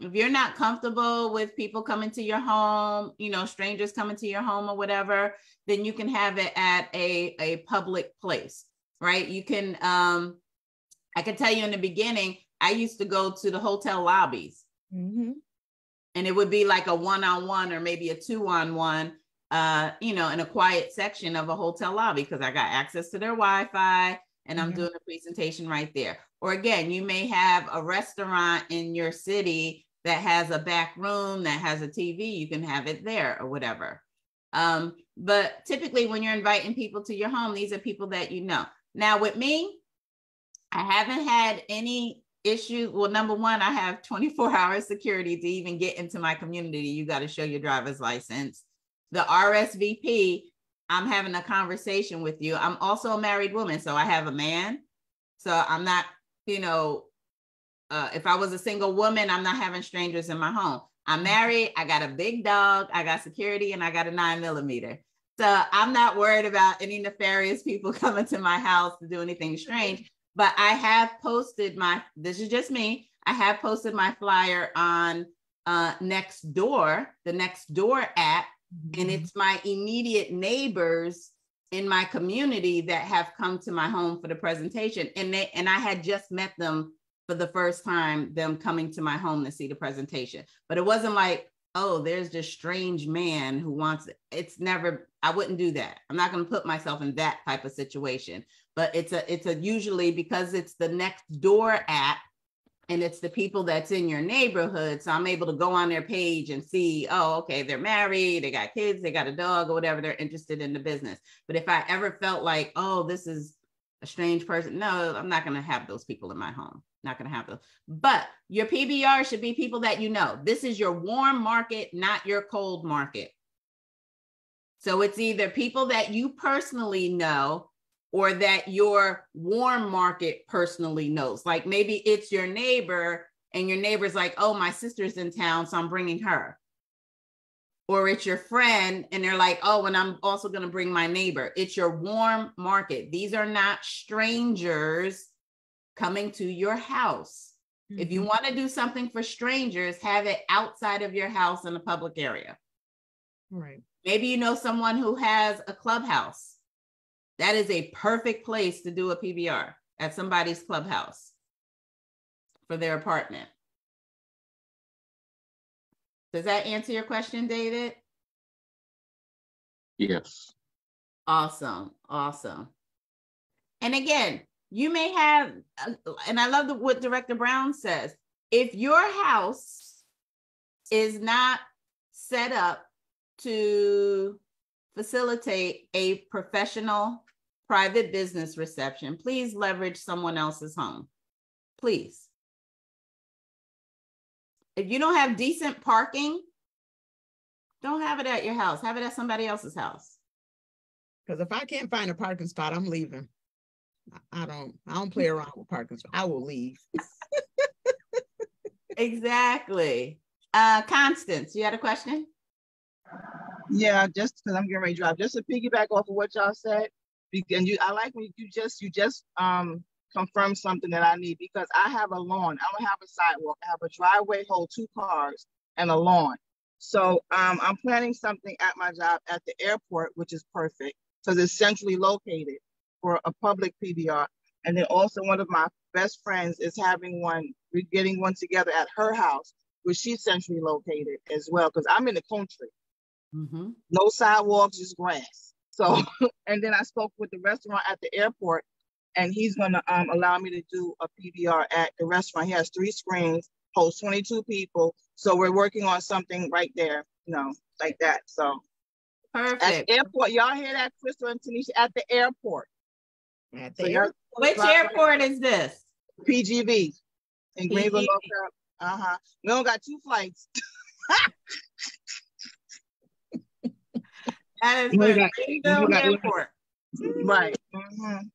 [SPEAKER 1] If you're not comfortable with people coming to your home, you know, strangers coming to your home or whatever, then you can have it at a, a public place, right? You can, um, I can tell you in the beginning, I used to go to the hotel lobbies. Mm-hmm. And it would be like a one on one or maybe a two on one, uh, you know, in a quiet section of a hotel lobby because I got access to their Wi Fi and I'm mm-hmm. doing a presentation right there. Or again, you may have a restaurant in your city that has a back room that has a TV, you can have it there or whatever. Um, but typically, when you're inviting people to your home, these are people that you know. Now, with me, I haven't had any issues. well number one i have 24 [laughs] hour security to even get into my community you got to show your driver's license the rsvp i'm having a conversation with you i'm also a married woman so i have a man so i'm not you know uh, if i was a single woman i'm not having strangers in my home. I'm married i got a big dog i got security and i got a nine millimeter. So i'm not worried about any nefarious people [laughs] coming to my house to do anything strange. But I have posted my, this is just me, I have posted my flyer on uh, Nextdoor, the Nextdoor app, mm-hmm. and it's my immediate neighbors in my community that have come to my home for the presentation. And they and I had just met them for the first time, them coming to my home to see the presentation. But it wasn't like, oh, there's this strange man who wants it. It's never, I wouldn't do that. I'm not going to put myself in that type of situation but it's a it's a usually because it's the next door app and it's the people that's in your neighborhood so i'm able to go on their page and see oh okay they're married they got kids they got a dog or whatever they're interested in the business but if i ever felt like oh this is a strange person no i'm not going to have those people in my home not going to those but your pbr should be people that you know this is your warm market not your cold market so it's either people that you personally know or that your warm market personally knows. Like maybe it's your neighbor and your neighbor's like, oh, my sister's in town, so I'm bringing her. Or it's your friend and they're like, oh, and I'm also going to bring my neighbor. It's your warm market. These are not strangers coming to your house. Mm-hmm. If you mm-hmm. want to do something for strangers, have it outside of your house in a public area.
[SPEAKER 2] Right.
[SPEAKER 1] Maybe you know someone who has a clubhouse that is a perfect place to do a PBR at somebody's clubhouse for their apartment. Does that answer your question, David?
[SPEAKER 7] Yes.
[SPEAKER 1] Awesome. Awesome. And again, you may have, and I love the, what Director Brown says if your house is not set up to facilitate a professional private business reception, please leverage someone else's home. Please. If you don't have decent parking, don't have it at your house. Have it at somebody else's house.
[SPEAKER 2] Because if I can't find a parking spot, I'm leaving. I- I don't, I don't play around with parking spot. I will leave. [laughs]
[SPEAKER 1] Exactly. Uh, Constance, you had a question?
[SPEAKER 13] Yeah, just because I'm getting ready to drive, just to piggyback off of what y'all said, be- and you, I like when you just you just um confirmed something that I need because I have a lawn. I don't have a sidewalk. I have a driveway, hold two cars, and a lawn. So um, I'm planning something at my job at the airport, which is perfect because it's centrally located for a public PBR. And then also one of my best friends is having one, we're getting one together at her house, which she's centrally located as well, because I'm in the country
[SPEAKER 1] Mm-hmm.
[SPEAKER 13] no sidewalks, just grass. So, [laughs] and then I spoke with the restaurant at the airport, and he's gonna um, allow me to do a PBR at the restaurant. He has three screens, holds 22 people. So we're working on something right there, you know, like that. So at
[SPEAKER 1] Perfect.
[SPEAKER 13] the airport, y'all hear that, Crystal and Tanisha? At the airport.
[SPEAKER 2] At the
[SPEAKER 13] y'all-
[SPEAKER 1] Which airport is this?
[SPEAKER 13] PGV in Greenville, North Carolina. Uh-huh. We don't got two flights. [laughs]
[SPEAKER 1] That is
[SPEAKER 13] You got-
[SPEAKER 1] Greenville
[SPEAKER 13] got-
[SPEAKER 1] Airport.
[SPEAKER 13] right. Mhm.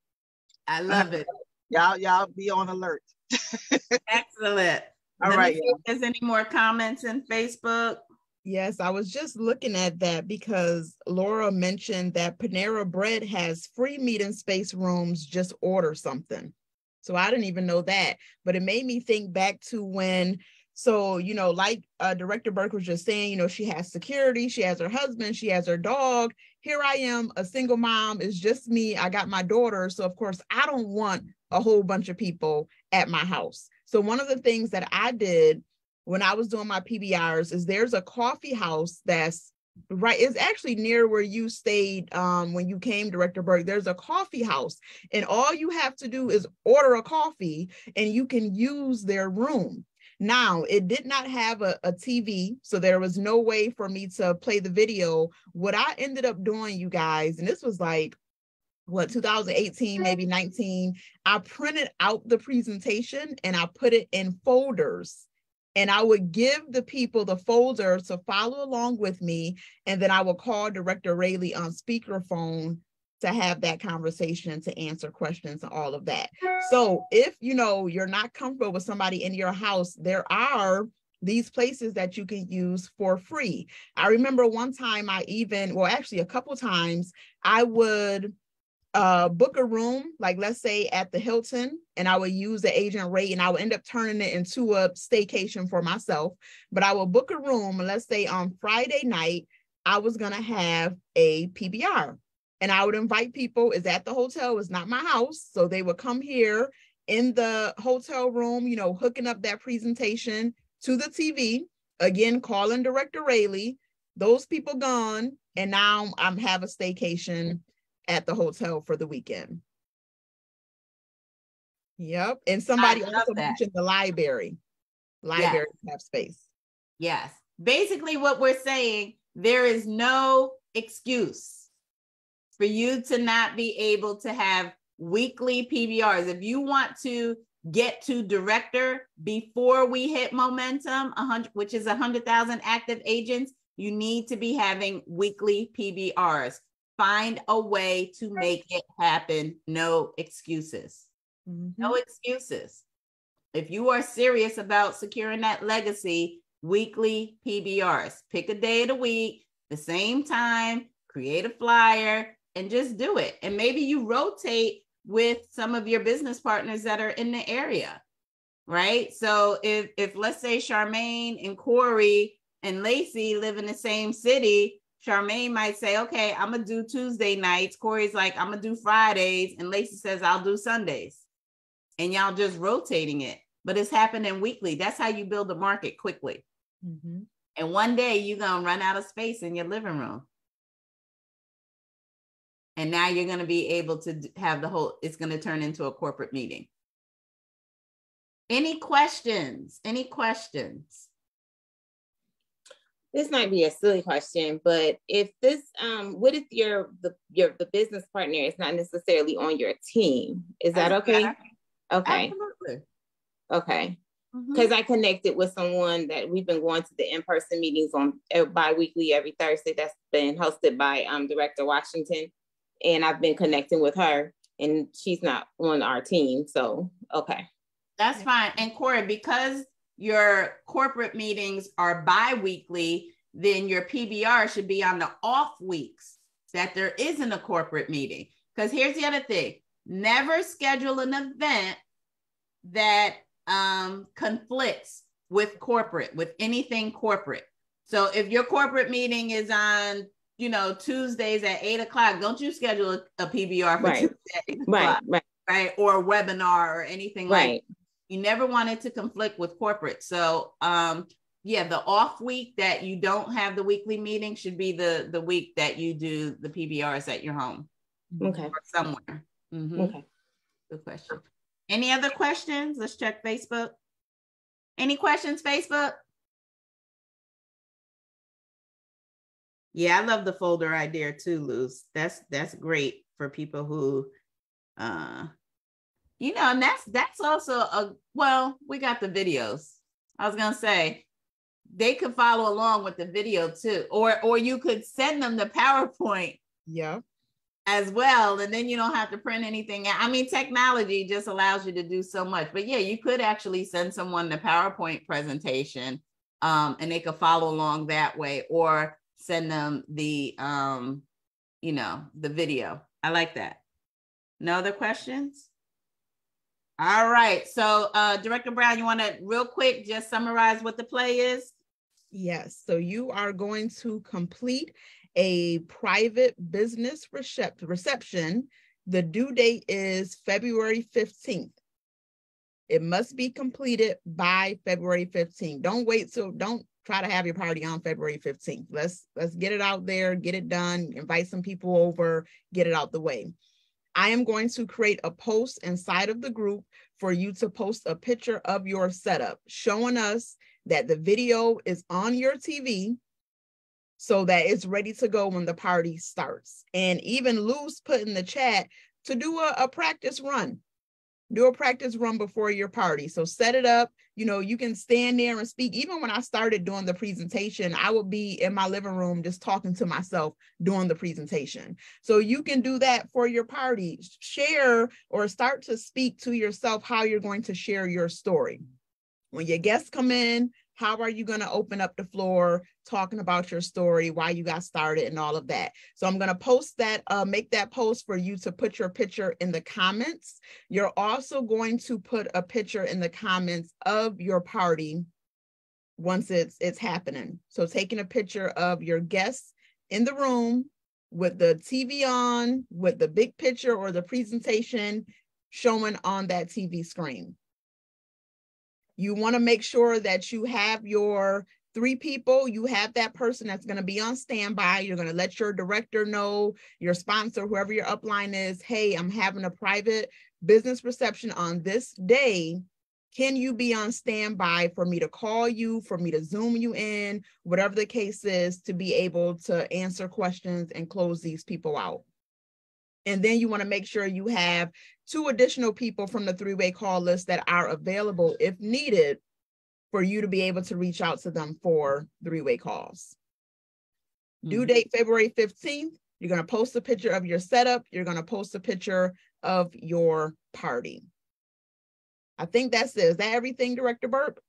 [SPEAKER 1] I love it.
[SPEAKER 13] Y'all, y'all be on alert. [laughs]
[SPEAKER 1] Excellent.
[SPEAKER 13] All
[SPEAKER 1] Let
[SPEAKER 13] right,
[SPEAKER 1] see if there's any more comments in Facebook.
[SPEAKER 2] Yes, I was just looking at that because Laura mentioned that Panera Bread has free meeting space rooms, just order something. So I didn't even know that, but it made me think back to when, so, you know, like uh, Director Burke was just saying, you know, she has security, she has her husband, she has her dog. Here I am, a single mom, it's just me. I got my daughter. So, of course, I don't want a whole bunch of people at my house. So, one of the things that I did when I was doing my PBRs is there's a coffee house that's right it's actually near where you stayed um when you came director Burke there's a coffee house and all you have to do is order a coffee and you can use their room. Now it did not have a, a tv so there was no way for me to play the video. What i ended up doing you guys and this was like what 2018 maybe 19 i printed out the presentation and i put it in folders and I would give the people the folder to follow along with me, and then I would call Director Rayleigh on speakerphone to have that conversation to answer questions and all of that. So if you know you're not comfortable with somebody in your house, there are these places that you can use for free. I remember one time I even, well, actually a couple times, I would uh book a room like let's say at the hilton and i would use the agent rate and i would end up turning it into a staycation for myself. But i would book a room and let's say on friday night i was going to have a pbr and i would invite people is at the hotel it's not my house so they would come here in the hotel room you know hooking up that presentation to the tv again calling director rayleigh those people gone and now i'm have a staycation at the hotel for the weekend. Yep. And somebody also
[SPEAKER 1] that.
[SPEAKER 2] mentioned the library. Library have space.
[SPEAKER 1] Yes. Basically, what we're saying, there is no excuse for you to not be able to have weekly PBRs. If you want to get to director before we hit momentum, 100, which is 100,000 active agents, you need to be having weekly PBRs. Find a way to make it happen. No excuses. No mm-hmm. excuses. If you are serious about securing that legacy, weekly PBRs, pick a day of the week, the same time, create a flyer, and just do it. And maybe you rotate with some of your business partners that are in the area, right? So if if let's say Charmaine and Corey and Lacey live in the same city, Charmaine might say, okay, I'm gonna do Tuesday nights. Corey's like, I'm gonna do Fridays, and Lacey says, I'll do Sundays. And y'all just rotating it, but it's happening weekly. That's how you build a market quickly. Mm-hmm. And one day you're gonna run out of space in your living room. And now you're gonna be able to have the whole, it's gonna turn into a corporate meeting. Any questions? Any questions?
[SPEAKER 3] This might be a silly question, but if this, um, what if your the your the business partner is not necessarily on your team? Is that okay? Okay,
[SPEAKER 1] Absolutely.
[SPEAKER 3] okay. Because I connected with someone that we've been going to the in-person meetings on uh, bi-weekly every Thursday. That's been hosted by um, Director Washington, and I've been connecting with her, and she's not on our team. So okay,
[SPEAKER 1] that's fine. And Corey, because your corporate meetings are bi-weekly, then your PBR should be on the off weeks that there isn't a corporate meeting. Because here's the other thing: never schedule an event that um, conflicts with corporate, with anything corporate. So if your corporate meeting is on, you know, Tuesdays at eight o'clock, don't you schedule a, a PBR for
[SPEAKER 3] Right.
[SPEAKER 1] Tuesday,
[SPEAKER 3] right, right,
[SPEAKER 1] right, or a webinar or anything like. You never want it to conflict with corporate. So, um, yeah, the off week that you don't have the weekly meeting should be the the week that you do the PBRs at your home
[SPEAKER 3] Okay,
[SPEAKER 1] or somewhere. Mhm.
[SPEAKER 3] okay.
[SPEAKER 1] Good question. Any other questions? Let's check Facebook. Any questions, Facebook? Yeah, I love the folder idea too, Luz. That's that's great for people who uh you know, and that's that's also a well, we got the videos. I was gonna say they could follow along with the video too, or or you could send them the PowerPoint
[SPEAKER 2] Yeah.
[SPEAKER 1] as well and then you don't have to print anything i mean technology just allows you to do so much but yeah you could actually send someone the powerpoint presentation um, and they could follow along that way or send them the um, you know the video i like that no other questions all right so uh, director brown you want to real quick just summarize what the play is
[SPEAKER 2] Yes, so you are going to complete a private business recep- reception. The due date is February 15th. It must be completed by February 15th. Don't wait so don't try to have your party on February 15th. Let's let's get it out there, get it done, invite some people over, get it out the way. I am going to create a post inside of the group for you to post a picture of your setup showing us that the video is on your TV so that it's ready to go when the party starts. And even Luz put in the chat to do a, a practice run. Do a practice run before your party. So set it up. You know, you can stand there and speak. Even when I started doing the presentation, I would be in my living room just talking to myself doing the presentation. So you can do that for your party. Share or start to speak to yourself how you're going to share your story when your guests come in how are you going to open up the floor talking about your story why you got started and all of that. So i'm going to post that uh, make that post for you to put your picture in the comments. You're also going to put a picture in the comments of your party once it's it's happening. So taking a picture of your guests in the room with the tv on with the big picture or the presentation showing on that tv screen you want to make sure that you have your three people, you have that person that's going to be on standby. You're going to let your director know, your sponsor, whoever your upline is, hey, I'm having a private business reception on this day. Can you be on standby for me to call you, for me to Zoom you in, whatever the case is, to be able to answer questions and close these people out? And then you want to make sure you have two additional people from the three way call list that are available if needed for you to be able to reach out to them for three way calls. Due date February 15th. You're going to post a picture of your setup. You're going to post a picture of your party. I think that's it. Is that everything, Director Burke?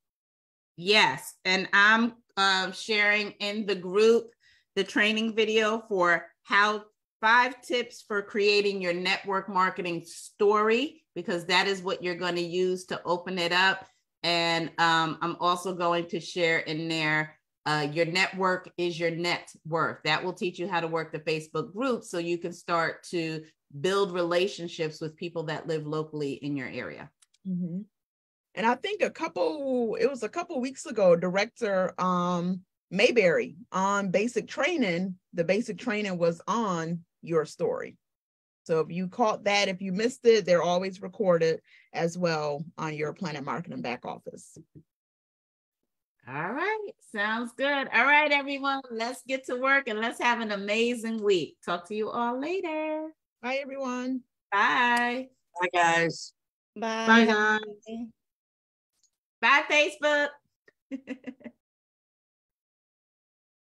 [SPEAKER 1] Yes, and I'm um, sharing in the group the training video for how five tips for creating your network marketing story because that is what you're going to use to open it up. And um, I'm also going to share in there uh, your network is your net worth. That will teach you how to work the Facebook group so you can start to build relationships with people that live locally in your area.
[SPEAKER 2] Mm-hmm. And I think a couple, it was a couple weeks ago, Director um, Mayberry on basic training, the basic training was on your story. So if you caught that, if you missed it, they're always recorded as well on your PlanNet Marketing back office.
[SPEAKER 1] All right, sounds good. All right, everyone, let's get to work and let's have an amazing week. Talk to you all later.
[SPEAKER 2] Bye, everyone.
[SPEAKER 1] Bye.
[SPEAKER 4] Bye, guys.
[SPEAKER 14] Bye.
[SPEAKER 11] Bye, guys.
[SPEAKER 1] Bye, Facebook. [laughs]